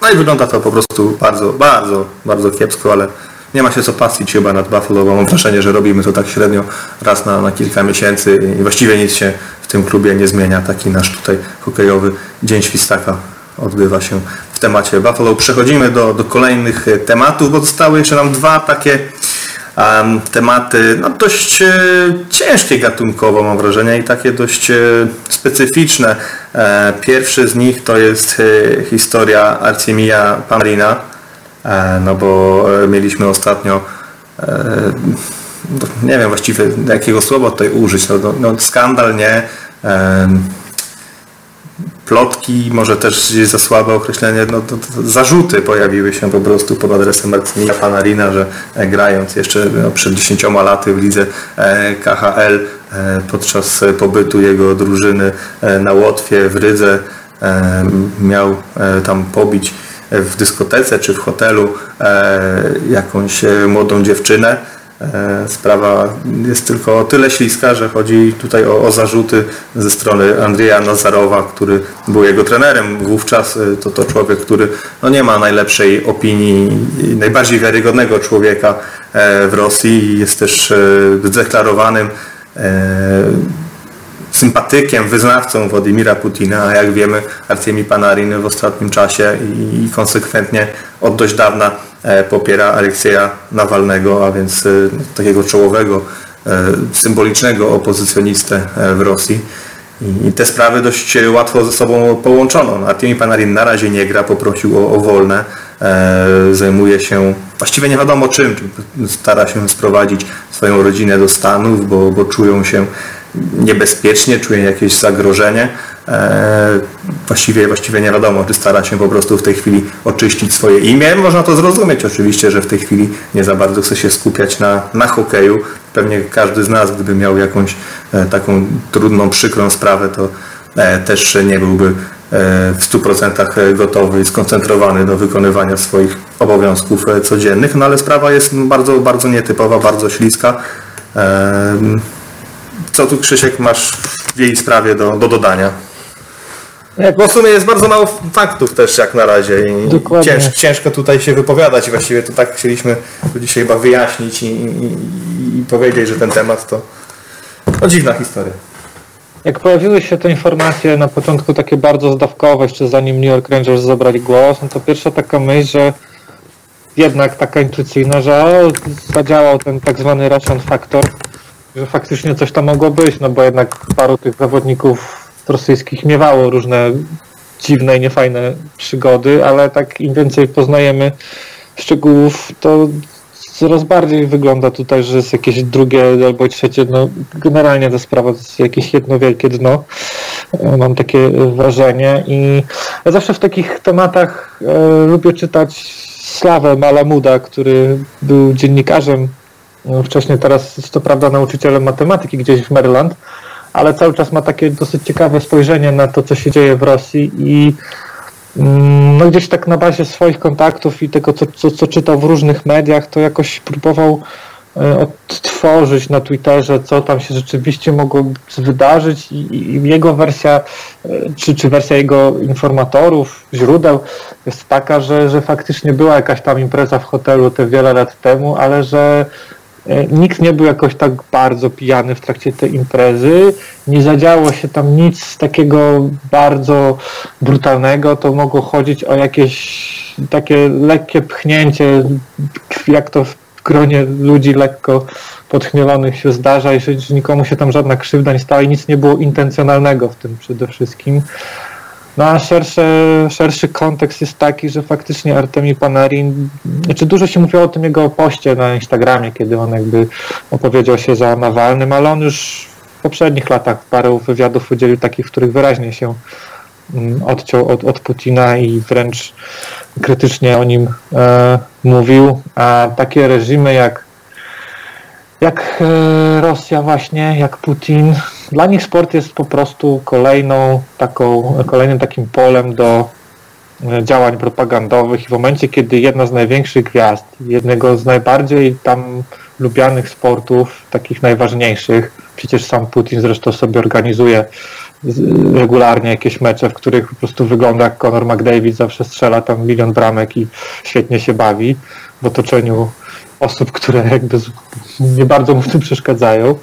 no i wygląda to po prostu bardzo, bardzo, bardzo kiepsko, ale nie ma się co pastwić chyba nad Buffalo, bo mam wrażenie, że robimy to tak średnio raz na, na kilka miesięcy i właściwie nic się w tym klubie nie zmienia. Taki nasz tutaj hokejowy dzień świstaka odbywa się w temacie Buffalo. Przechodzimy do, do kolejnych tematów, bo zostały jeszcze nam dwa takie tematy no, dość e, ciężkie gatunkowo mam wrażenie i takie dość e, specyficzne. E, pierwszy z nich to jest historia Arcemia Pamarina, no bo mieliśmy ostatnio nie wiem właściwie jakiego słowa tutaj użyć, no, no, no skandal, nie? Plotki, może też za słabe określenie, no, to, to zarzuty pojawiły się po prostu pod adresem Marcinia Panarina, że e, grając jeszcze no, przed 10 laty w lidze e, KHL e, podczas pobytu jego drużyny na Łotwie w Rydze miał tam pobić w dyskotece czy w hotelu jakąś młodą dziewczynę sprawa jest tylko o tyle śliska, że chodzi tutaj o, o, zarzuty ze strony Andrzeja Nazarowa, który był jego trenerem wówczas. E, to to człowiek, który no nie ma najlepszej opinii, najbardziej wiarygodnego człowieka e, w Rosji. Jest też zdeklarowanym sympatykiem, wyznawcą Władimira Putina, a jak wiemy Artemi Panarin w ostatnim czasie i konsekwentnie od dość dawna E, popiera Aleksieja Nawalnego, a więc e, takiego czołowego, e, symbolicznego opozycjonistę w Rosji. I te sprawy dość łatwo ze sobą połączono. No, Artemi Panarin na razie nie gra, poprosił o, o wolne. Zajmuje się właściwie nie wiadomo czym. Stara się sprowadzić swoją rodzinę do Stanów, bo, bo czują się niebezpiecznie, czują jakieś zagrożenie. E, właściwie, właściwie nie wiadomo, czy stara się po prostu w tej chwili oczyścić swoje imię. Można to zrozumieć oczywiście, że w tej chwili nie za bardzo chce się skupiać na, na hokeju. Pewnie każdy z nas, gdyby miał jakąś e, taką trudną, przykrą sprawę, to e, też nie byłby w 100% gotowy i skoncentrowany do wykonywania swoich obowiązków codziennych, no ale sprawa jest bardzo, bardzo nietypowa, bardzo śliska. Co tu Krzysiek masz w jej sprawie do, do dodania? Bo w sumie jest bardzo mało faktów też jak na razie i ciężko, ciężko tutaj się wypowiadać i właściwie to tak chcieliśmy to dzisiaj chyba wyjaśnić i, i, i powiedzieć, że ten temat to no, dziwna historia. Jak pojawiły się te informacje na początku takie bardzo zdawkowe, jeszcze zanim New York Rangers zabrali głos, no to pierwsza taka myśl, że jednak taka intuicyjna, że zadziałał ten tak zwany Russian Factor, że faktycznie coś tam mogło być, no bo jednak paru tych zawodników rosyjskich miewało różne dziwne i niefajne przygody, ale tak im więcej poznajemy szczegółów, to coraz bardziej wygląda tutaj, że jest jakieś drugie albo trzecie, no generalnie ta sprawa to jest jakieś jedno wielkie dno. E, mam takie wrażenie i ja zawsze w takich tematach e, lubię czytać Slawę Malamuda, który był dziennikarzem, no, wcześniej teraz to prawda nauczycielem matematyki gdzieś w Maryland, ale cały czas ma takie dosyć ciekawe spojrzenie na to, co się dzieje w Rosji i mm, no gdzieś tak na bazie swoich kontaktów i tego, co, co, co czytał w różnych mediach, to jakoś próbował e, odtworzyć na Twitterze, co tam się rzeczywiście mogło wydarzyć i, i jego wersja, e, czy, czy wersja jego informatorów, źródeł jest taka, że, że faktycznie była jakaś tam impreza w hotelu te wiele lat temu, ale że nikt nie był jakoś tak bardzo pijany w trakcie tej imprezy. Nie zadziało się tam nic takiego bardzo brutalnego. To mogło chodzić o jakieś takie lekkie pchnięcie, jak to w gronie ludzi lekko podchmielonych się zdarza i że nikomu się tam żadna krzywda nie stała i nic nie było intencjonalnego w tym przede wszystkim. No a szerszy, szerszy kontekst jest taki, że faktycznie Artemi Panarin, znaczy dużo się mówiło o tym jego poście na Instagramie, kiedy on jakby opowiedział się za Nawalnym, ale on już w poprzednich latach parę wywiadów udzielił takich, w których wyraźnie się mm, odciął od, od Putina i wręcz krytycznie o nim e, mówił, a takie reżimy jak jak e, Rosja właśnie, jak Putin. Dla nich sport jest po prostu kolejną taką, kolejnym takim polem do e, działań propagandowych i w momencie, kiedy jedna z największych gwiazd, jednego z najbardziej tam lubianych sportów, takich najważniejszych, przecież sam Putin zresztą sobie organizuje regularnie jakieś mecze, w których po prostu wygląda jak Conor McDavid, zawsze strzela tam milion bramek i świetnie się bawi w otoczeniu osób, które jakby nie bardzo mu w tym przeszkadzają,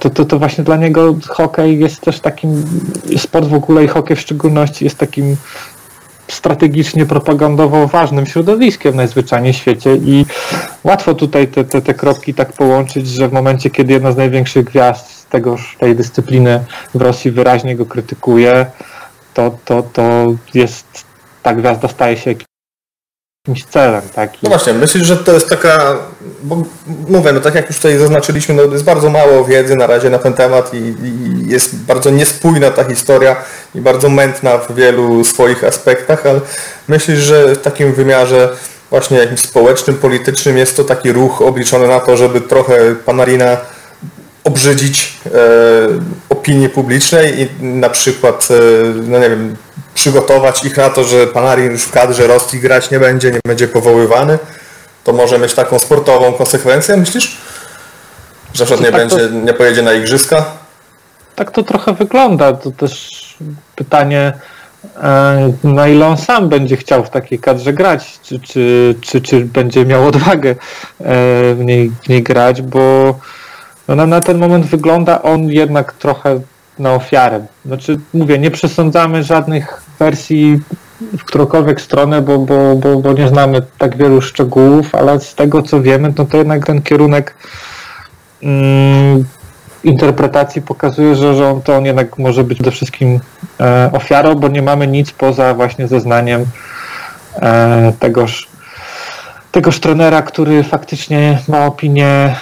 to, to, to właśnie dla niego hokej jest też takim, sport w ogóle i hokej w szczególności jest takim strategicznie, propagandowo ważnym środowiskiem najzwyczajniej w świecie i łatwo tutaj te, te, te kropki tak połączyć, że w momencie, kiedy jedna z największych gwiazd tegoż, tej dyscypliny w Rosji wyraźnie go krytykuje, to, to, to jest ta gwiazda staje się jakimś celem. Taki. No właśnie, myślę, że to jest taka, bo mówię, no tak jak już tutaj zaznaczyliśmy, no jest bardzo mało wiedzy na razie na ten temat i, i, jest bardzo niespójna ta historia i bardzo mętna w wielu swoich aspektach, ale myślę, że w takim wymiarze właśnie jakimś społecznym, politycznym jest to taki ruch obliczony na to, żeby trochę Panarina obrzydzić e, opinii publicznej i na przykład, e, no nie wiem, przygotować ich na to, że Panarin już w kadrze Rosji grać nie będzie, nie będzie powoływany, to może mieć taką sportową konsekwencję, myślisz? Że przykład nie tak będzie, to, nie pojedzie na igrzyska? Tak to trochę wygląda. To też pytanie, e, na ile on sam będzie chciał w takiej kadrze grać, czy, czy, czy, czy będzie miał odwagę e, w niej, w niej grać, bo no na ten moment wygląda on jednak trochę na ofiarę. Znaczy, mówię, nie przesądzamy żadnych wersji w którąkolwiek stronę, bo, bo, bo, bo nie znamy tak wielu szczegółów, ale z tego co wiemy, no to jednak ten kierunek mm, interpretacji pokazuje, że, że on, to on jednak może być przede wszystkim e, ofiarą, bo nie mamy nic poza właśnie zeznaniem e, tegoż, tegoż trenera, który faktycznie ma opinię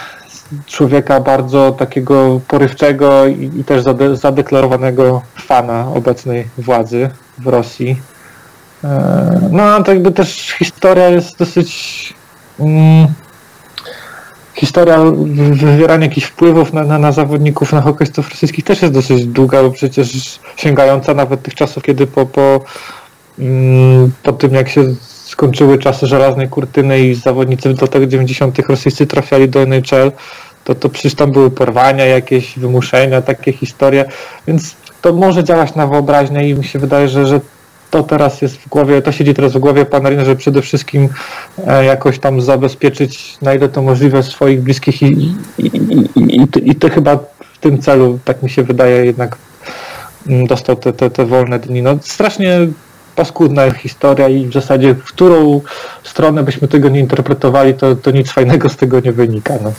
człowieka bardzo takiego porywczego i, i też zade, zadeklarowanego fana obecnej władzy w Rosji. E, no, to jakby też historia jest dosyć. Mm, historia wywierania jakichś wpływów na, na, na zawodników, na hokejstów rosyjskich też jest dosyć długa, bo przecież sięgająca nawet tych czasów, kiedy po, po, mm, po tym jak się skończyły czasy żelaznej kurtyny i zawodnicy w latach 90. rosyjscy trafiali do NHL, to, to przecież tam były porwania, jakieś wymuszenia, takie historie, więc to może działać na wyobraźnię i mi się wydaje, że, że to teraz jest w głowie, to siedzi teraz w głowie Panarina, żeby przede wszystkim e, jakoś tam zabezpieczyć na ile to możliwe swoich bliskich i, i, i, i, to chyba w tym celu, tak mi się wydaje, jednak mm, dostał te, te, te wolne dni. No strasznie paskudna historia i w zasadzie w którą stronę byśmy tego nie interpretowali, to, to nic fajnego z tego nie wynika. No.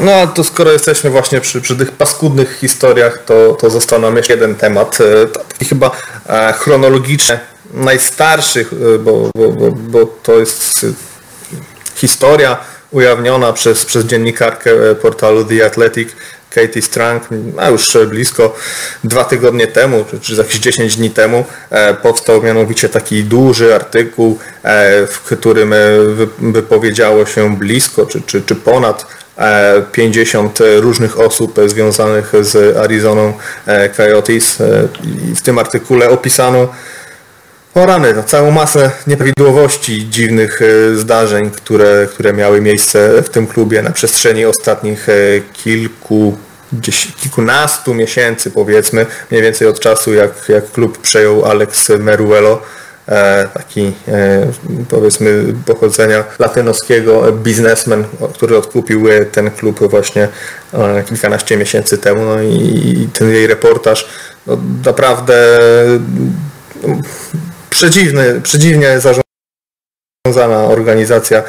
No to skoro jesteśmy właśnie przy, przy tych paskudnych historiach, to, to został jeszcze jeden temat, e, taki chyba e, chronologiczny, najstarszych, e, bo, bo, bo, bo to jest historia ujawniona przez, przez dziennikarkę portalu The Athletic, Katie Strang, a już blisko dwa tygodnie temu, czy, jakieś 10 dni temu, powstał mianowicie taki duży artykuł, w którym wypowiedziało się blisko, czy, czy, czy ponad 50 różnych osób związanych z Arizoną e, Coyotes. E, w tym artykule opisano O no, całą masę nieprawidłowości, dziwnych e, zdarzeń, które, które miały miejsce w tym klubie na przestrzeni ostatnich e, kilku, gdzieś, kilkunastu miesięcy powiedzmy, mniej więcej od czasu jak, jak klub przejął Alex Meruelo, e, taki powiedzmy pochodzenia latynoskiego biznesmen, który odkupił ten klub właśnie kilkanaście miesięcy temu. No i ten jej reportaż no, naprawdę przedziwny, przedziwnie zarządzana organizacja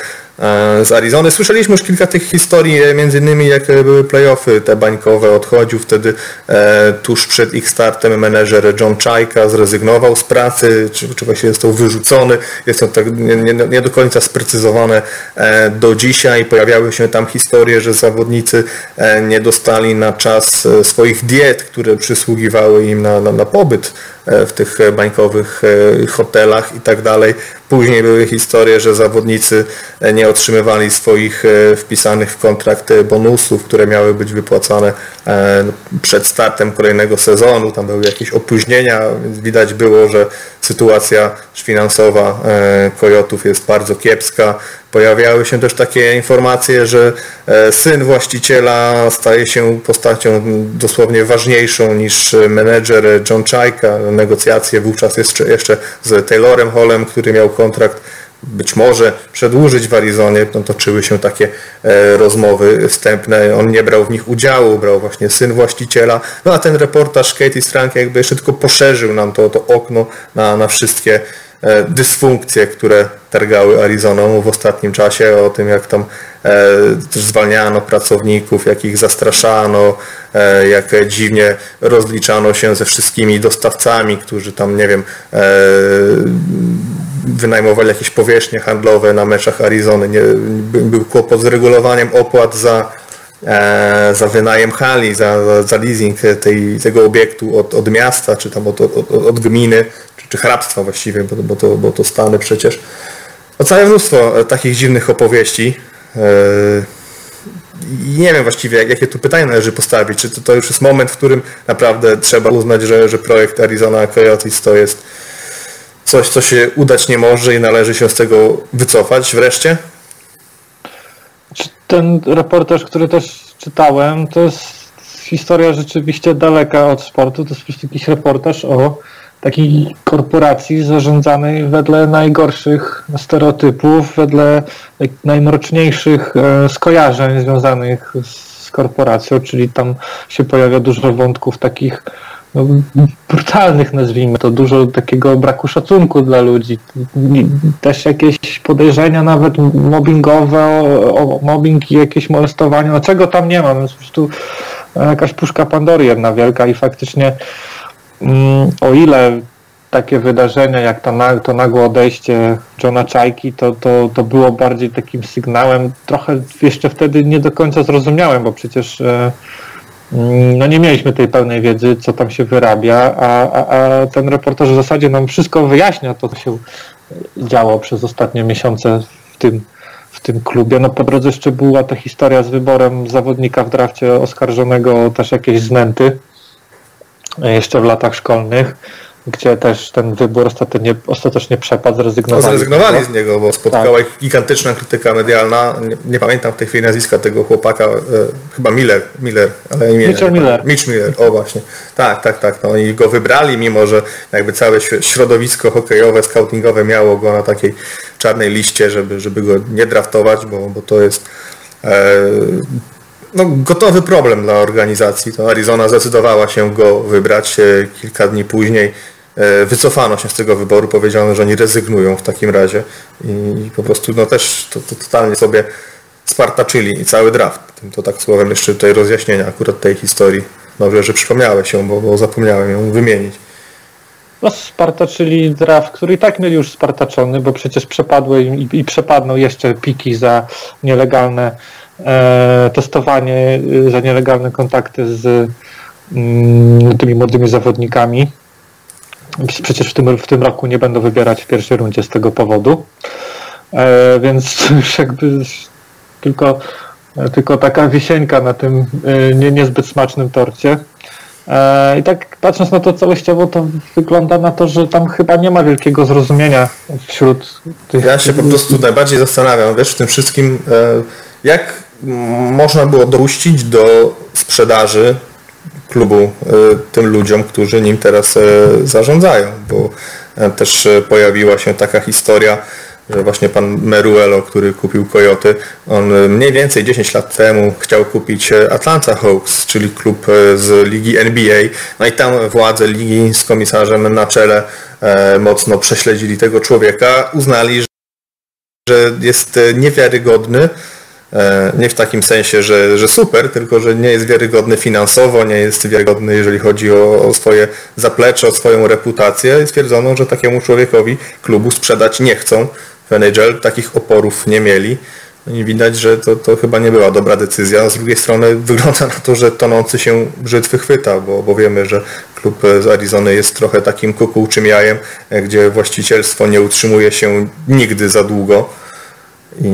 z Arizony. Słyszeliśmy już kilka tych historii, e, między innymi jak były playoffy te bańkowe, odchodził wtedy e, tuż przed ich startem menedżer John Czajka zrezygnował z pracy, czy, czy właściwie został wyrzucony. Jest to tak nie, nie, nie do końca sprecyzowane do dzisiaj. Pojawiały się tam historie, że zawodnicy nie dostali na czas swoich diet, które przysługiwały im na, na, na pobyt w tych bańkowych hotelach i tak dalej. Później były historie, że zawodnicy nie otrzymywali swoich e, wpisanych w kontrakt e, bonusów, które miały być wypłacane e, przed startem kolejnego sezonu. Tam były jakieś opóźnienia, więc widać było, że sytuacja finansowa Kojotów jest bardzo kiepska. Pojawiały się też takie informacje, że syn właściciela staje się postacią dosłownie ważniejszą niż menedżer John Czajka. Negocjacje wówczas jeszcze, jeszcze z Taylorem Hallem, który miał kontrakt być może przedłużyć w Arizonie, no, toczyły się takie e, rozmowy wstępne. On nie brał w nich udziału, brał właśnie syn właściciela. No a ten reportaż Katie Strank jakby jeszcze tylko poszerzył nam to, to okno na, na wszystkie e, dysfunkcje, które targały Arizoną w ostatnim czasie, o tym jak tam e, zwalniano pracowników, jak ich zastraszano, jak dziwnie rozliczano się ze wszystkimi dostawcami, którzy tam, nie wiem, wynajmowali jakieś powierzchnie handlowe na meczach Arizony. Nie, był kłopot z regulowaniem opłat za, e, za wynajem hali, za, za, leasing tej, tego obiektu od, od miasta, czy tam od, od, od gminy, czy, czy hrabstwa właściwie, bo, bo, to, bo to Stany przecież. O całe mnóstwo takich dziwnych opowieści. E, nie wiem właściwie, jakie tu pytanie należy postawić. Czy to, to już jest moment, w którym naprawdę trzeba uznać, że, że projekt Arizona Coyotes to jest coś, co się udać nie może i należy się z tego wycofać wreszcie? Ten reportaż, który też czytałem, to jest historia rzeczywiście daleka od sportu. To jest po prostu jakiś reportaż o takiej korporacji zarządzanej wedle najgorszych stereotypów, wedle najmroczniejszych e, skojarzeń związanych z korporacją, czyli tam się pojawia dużo wątków takich no, brutalnych, nazwijmy to, dużo takiego braku szacunku dla ludzi. Też jakieś podejrzenia nawet mobbingowe, o, mobbing i jakieś molestowanie, no czego tam nie ma, no, jest po prostu jakaś puszka Pandory jedna wielka i faktycznie mm, o ile takie wydarzenia jak to, to nagłe odejście Johna Czajki, to, to, to było bardziej takim sygnałem, trochę jeszcze wtedy nie do końca zrozumiałem, bo przecież e, no nie mieliśmy tej pełnej wiedzy, co tam się wyrabia, a, a, a ten reportaż w zasadzie nam wszystko wyjaśnia, to co się działo przez ostatnie miesiące w tym, w tym klubie. No po drodze jeszcze była ta historia z wyborem zawodnika w drafcie oskarżonego o też jakieś znęty jeszcze w latach szkolnych gdzie też ten wybór ostatecznie, ostatecznie przepadł, zrezygnowali. No, zrezygnowali z niego, bo spotkała tak. ich gigantyczna krytyka medialna. Nie, nie, pamiętam w tej chwili nazwiska tego chłopaka, e, chyba Miller, Miller, ale imię. Mitchell Miller. Mitch Miller, o właśnie. Tak, tak, tak. No, oni go wybrali, mimo że jakby całe środowisko hokejowe, scoutingowe miało go na takiej czarnej liście, żeby, żeby go nie draftować, bo, bo to jest e, no, gotowy problem dla organizacji. To Arizona zdecydowała się go wybrać. E, kilka dni później wycofano się z tego wyboru, powiedziano, że oni rezygnują w takim razie i po prostu no też to, to totalnie sobie spartaczyli i cały draft. To tak słowem jeszcze tutaj rozjaśnienia akurat tej historii. Dobrze, że przypomniałeś ją, bo, bo zapomniałem ją wymienić. No spartaczyli draft, który i tak mieli już spartaczony, bo przecież przepadły i, i przepadną jeszcze piki za nielegalne E, testowanie y, za nielegalne kontakty z mm, tymi młodymi zawodnikami. Przecież w tym, w tym roku nie będą wybierać w pierwszej rundzie z tego powodu. E, więc już jakby tylko, tylko taka wisienka na tym y, nie, niezbyt smacznym torcie. E, I tak patrząc na to całościowo, to wygląda na to, że tam chyba nie ma wielkiego zrozumienia wśród tych... Ja się po prostu najbardziej zastanawiam, wiesz, w tym wszystkim, e, jak można było dopuścić do sprzedaży klubu e, tym ludziom, którzy nim teraz zarządzają, bo też pojawiła się taka historia, że właśnie pan Meruelo, który kupił Coyote, on mniej więcej 10 lat temu chciał kupić Atlanta Hawks, czyli klub z ligi NBA. No i tam władze ligi z komisarzem na czele e, mocno prześledzili tego człowieka, uznali, że jest niewiarygodny, e, nie w takim sensie, że, że super, tylko że nie jest wiarygodny finansowo, nie jest wiarygodny, jeżeli chodzi o, o swoje zaplecze, o swoją reputację i stwierdzono, że takiemu człowiekowi klubu sprzedać nie chcą. W takich oporów nie mieli. No widać, że to, to chyba nie była dobra decyzja. Z drugiej strony wygląda na to, że tonący się brzytwy chwyta, bo, bo wiemy, że klub z Arizony jest trochę takim kukułczym jajem, gdzie właścicielstwo nie utrzymuje się nigdy za długo. I,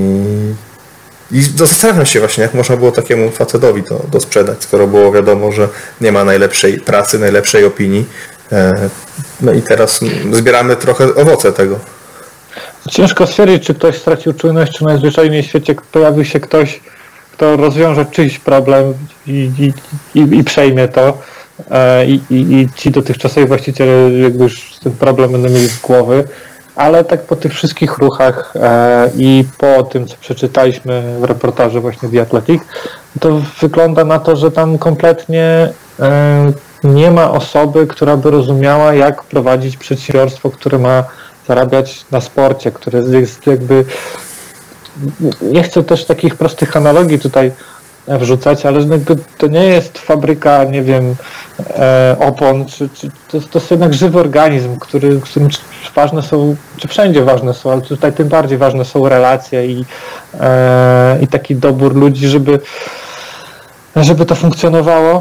i zastanawiam się właśnie, jak można było takiemu facetowi to, to sprzedać, skoro było wiadomo, że nie ma najlepszej pracy, najlepszej opinii. E, no i teraz zbieramy trochę owoce tego. Ciężko stwierdzić, czy ktoś stracił czujność, czy najzwyczajniej w świecie pojawił się ktoś, kto rozwiąże czyjś problem i, i, i, i przejmie to. E, I, i, I ci dotychczasowi właściciele jakby już ten problem będą mieli z głowy. Ale tak po tych wszystkich ruchach e, i po tym, co przeczytaliśmy w reportażu właśnie The Athletic, to wygląda na to, że tam kompletnie e, nie ma osoby, która by rozumiała, jak prowadzić przedsiębiorstwo, które ma zarabiać na sporcie, które jest jakby. Nie chcę też takich prostych analogii tutaj wrzucać, ale jakby to nie jest fabryka, nie wiem, e, opon, czy, czy to, to, jest jednak żywy organizm, który, którym ważne są, czy wszędzie ważne są, ale tutaj tym bardziej ważne są relacje i, e, i taki dobór ludzi, żeby, żeby to funkcjonowało.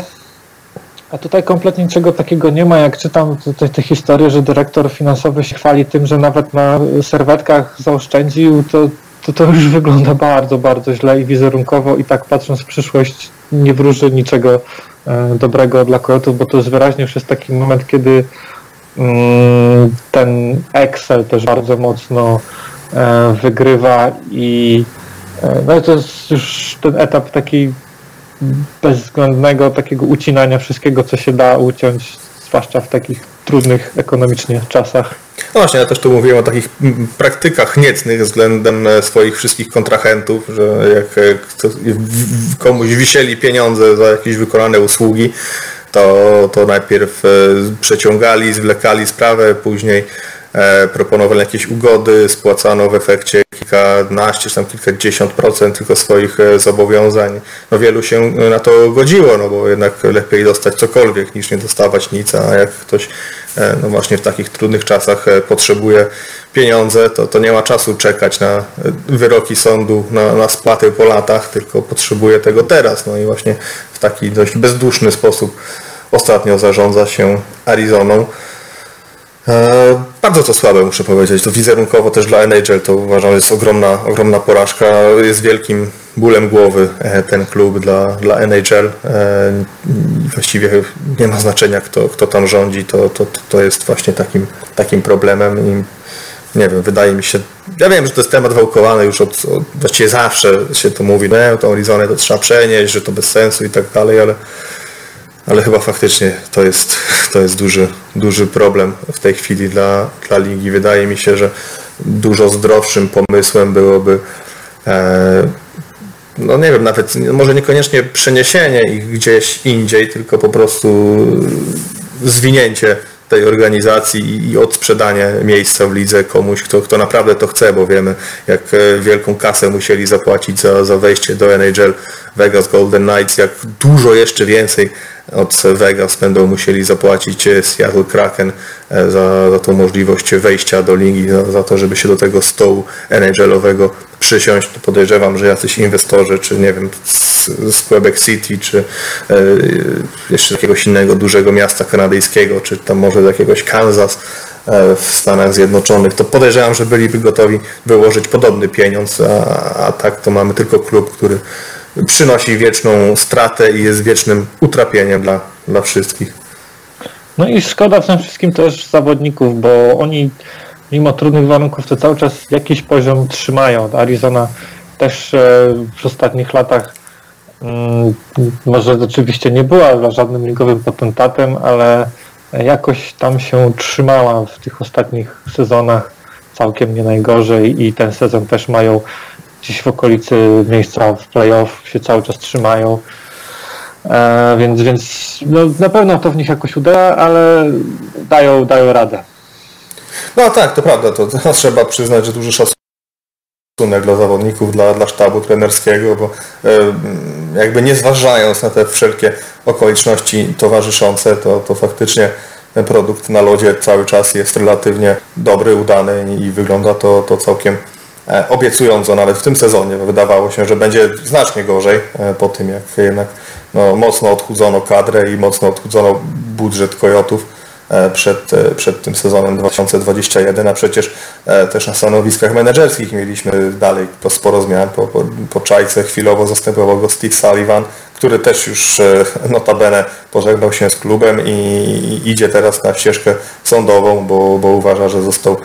A tutaj kompletnie niczego takiego nie ma. Jak czytam te, te historie, że dyrektor finansowy się chwali tym, że nawet na serwetkach zaoszczędził, to, to to już wygląda bardzo, bardzo źle i wizerunkowo i tak patrząc w przyszłość nie wróży niczego e, dobrego dla Coyotów, bo to jest wyraźnie już jest taki moment, kiedy mm, ten Excel też bardzo mocno e, wygrywa i e, no to jest już ten etap takiej bezwzględnego takiego ucinania wszystkiego, co się da uciąć, zwłaszcza w takich trudnych ekonomicznie czasach. No właśnie, ja też tu mówiłem o takich praktykach niecnych względem e, swoich wszystkich kontrahentów, że jak e, komuś wisieli pieniądze za jakieś wykonane usługi, to, to najpierw e, przeciągali, zwlekali sprawę, później proponowali jakieś ugody, spłacano w efekcie kilkanaście czy tam kilkadziesiąt procent tylko swoich e, zobowiązań. No wielu się na to godziło, no bo jednak lepiej dostać cokolwiek niż nie dostawać nic, a jak ktoś e, no właśnie w takich trudnych czasach potrzebuje pieniądze, to, to nie ma czasu czekać na wyroki sądu, na, na spłaty po latach, tylko potrzebuje tego teraz. No i właśnie w taki dość bezduszny sposób ostatnio zarządza się Arizoną. E, bardzo to słabe, muszę powiedzieć. To wizerunkowo też dla NHL to uważam jest ogromna, ogromna porażka. Jest wielkim bólem głowy e, ten klub dla, dla NHL. E, właściwie nie ma znaczenia, kto, kto tam rządzi. To, to, to jest właśnie takim, takim problemem. I nie wiem, wydaje mi się, ja wiem, że to jest temat wałkowany już od, od właściwie zawsze się to mówi, no tą Arizonę to trzeba przenieść, że to bez sensu i tak dalej, ale ale chyba faktycznie to jest, to jest duży, duży problem w tej chwili dla, dla ligi. Wydaje mi się, że dużo zdrowszym pomysłem byłoby e, no nie wiem, nawet może niekoniecznie przeniesienie ich gdzieś indziej, tylko po prostu zwinięcie tej organizacji i odsprzedanie miejsca w lidze komuś, kto, kto naprawdę to chce, bo wiemy, jak e, wielką kasę musieli zapłacić za, za wejście do NHL Vegas Golden Knights, jak dużo jeszcze więcej od Vegas będą musieli zapłacić Seattle Kraken e, za, za tą możliwość wejścia do ligi, za, za to, żeby się do tego stołu NHL-owego przysiąść. To podejrzewam, że jacyś inwestorzy, czy nie wiem, z, z Quebec City, czy e, jeszcze jakiegoś innego dużego miasta kanadyjskiego, czy tam może z jakiegoś Kansas, e, w Stanach Zjednoczonych, to podejrzewam, że byliby gotowi wyłożyć podobny pieniądz, a, a tak to mamy tylko klub, który przynosi wieczną stratę i jest wiecznym utrapieniem dla, dla wszystkich. No i szkoda w tym wszystkim też zawodników, bo oni mimo trudnych warunków to cały czas jakiś poziom trzymają. Arizona też e, w ostatnich latach mm, może oczywiście nie była żadnym ligowym potentatem, ale jakoś tam się trzymała w tych ostatnich sezonach całkiem nie najgorzej i ten sezon też mają gdzieś w okolicy miejsca w playoff się cały czas trzymają. E, więc więc no, na pewno to w nich jakoś uda, ale dają, dają radę. No tak, to prawda. To, to trzeba przyznać, że duży szacunek dla zawodników, dla, dla sztabu trenerskiego, bo e, jakby nie zważając na te wszelkie okoliczności towarzyszące, to, to faktycznie ten produkt na lodzie cały czas jest relatywnie dobry, udany i wygląda to, to całkiem obiecująco nawet w tym sezonie. Wydawało się, że będzie znacznie gorzej e, po tym, jak jednak no, mocno odchudzono kadrę i mocno odchudzono budżet Kojotów e, przed, przed tym sezonem 2021, a przecież też na stanowiskach menedżerskich mieliśmy dalej sporo zmian. Po, po, po czajce chwilowo zastępował go Steve Sullivan, który też już e, notabene pożegnał się z klubem i idzie teraz na ścieżkę sądową, bo, bo uważa, że został e,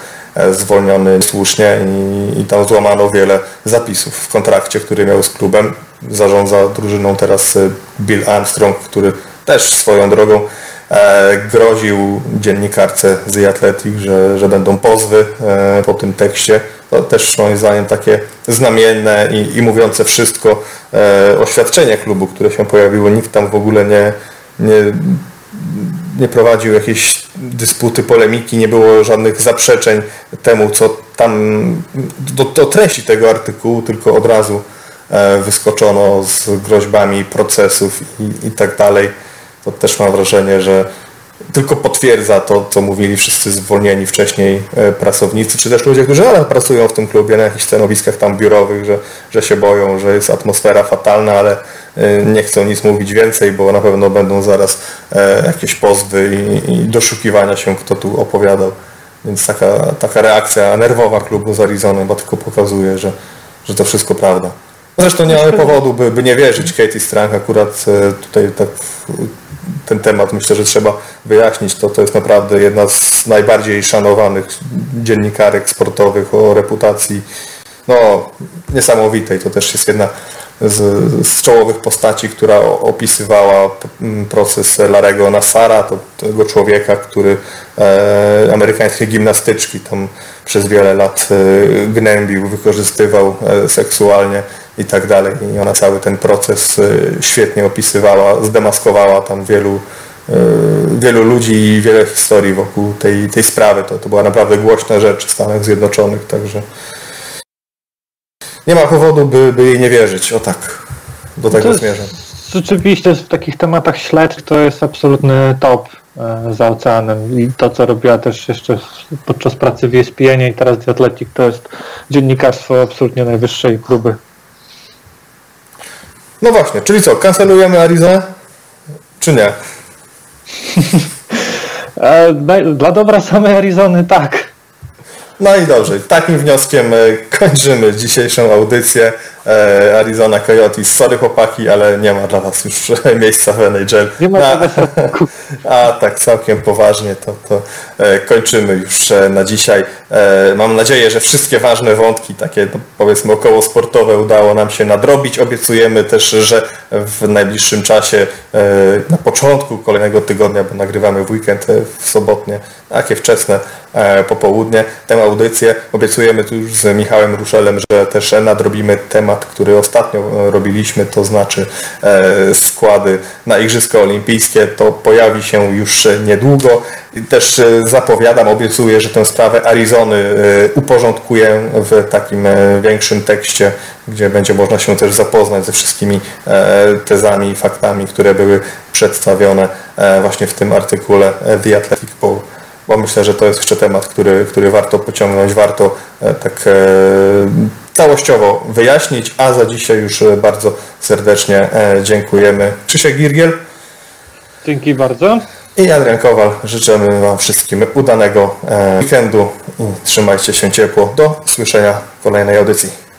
zwolniony słusznie i, i tam złamano wiele zapisów w kontrakcie, który miał z klubem. Zarządza drużyną teraz e, Bill Armstrong, który też swoją drogą groził dziennikarce z Athletic, że, że będą pozwy po tym tekście to też moim zdaniem takie znamienne i, i mówiące wszystko e, oświadczenie klubu, które się pojawiło. Nikt tam w ogóle nie, nie, nie prowadził jakiejś dysputy, polemiki, nie było żadnych zaprzeczeń temu, co tam do, do treści tego artykułu, tylko od razu e, wyskoczono z groźbami procesów i, i tak dalej. To też mam wrażenie, że tylko potwierdza to, co mówili wszyscy zwolnieni wcześniej e, pracownicy, czy też ludzie, którzy nadal pracują w tym klubie na jakichś stanowiskach tam biurowych, że, że się boją, że jest atmosfera fatalna, ale e, nie chcą nic mówić więcej, bo na pewno będą zaraz e, jakieś pozwy i, i doszukiwania się, kto tu opowiadał. Więc taka, taka reakcja nerwowa klubu z Arizony bo tylko pokazuje, że, że to wszystko prawda. Zresztą nie mamy powodu, by, by nie wierzyć Katie Strang. Akurat tutaj tak ten temat myślę, że trzeba wyjaśnić. To, to jest naprawdę jedna z najbardziej szanowanych dziennikarek sportowych o reputacji no, niesamowitej. To też jest jedna z, z czołowych postaci, która opisywała proces Larego Nassara, to, tego człowieka, który e, amerykańskie gimnastyczki tam przez wiele lat e, gnębił, wykorzystywał e, seksualnie i tak dalej. I ona cały ten proces y, świetnie opisywała, zdemaskowała tam wielu, y, wielu ludzi i wiele historii wokół tej, tej sprawy. To, to była naprawdę głośna rzecz w Stanach Zjednoczonych, także nie ma powodu, by, by jej nie wierzyć. O tak, do tego jest, zmierzam. Rzeczywiście w takich tematach śledczych to jest absolutny top e, za oceanem i to, co robiła też jeszcze podczas pracy w ESPN i teraz The Athletic, to jest dziennikarstwo absolutnie najwyższej próby. No właśnie, czyli co, kancelujemy Arizonę? Czy nie? E, dla dobra samej Arizony tak. No i dobrze, takim wnioskiem e, kończymy dzisiejszą audycję. E, Arizona Coyotes. Sorry chłopaki, ale nie ma dla Was już miejsca w NHL. Nie ma na, A tak całkiem poważnie to, to e, kończymy już na dzisiaj. Mam nadzieję, że wszystkie ważne wątki, takie no, powiedzmy około sportowe udało nam się nadrobić. Obiecujemy też, że w najbliższym czasie, na początku kolejnego tygodnia, bo nagrywamy w weekend w sobotnie, takie wczesne popołudnie, tę audycję obiecujemy tu już z Michałem Ruszelem, że też nadrobimy temat, który ostatnio e, robiliśmy, to znaczy e, składy na Igrzyska Olimpijskie. To pojawi się już niedługo. Też e, zapowiadam, obiecuję, że tę sprawę Arizony uporządkuję w takim większym tekście, gdzie będzie można się też zapoznać ze wszystkimi tezami i faktami, które były przedstawione właśnie w tym artykule The Athletic, bo bo myślę, że to jest jeszcze temat, który, który warto pociągnąć, warto e, tak e, całościowo wyjaśnić, a za dzisiaj już e, bardzo serdecznie dziękujemy. Krzysiek Girgiel. Dzięki bardzo. I Adrian Kowal. Życzymy Wam wszystkim udanego weekendu i trzymajcie się ciepło. Do słyszenia w kolejnej audycji.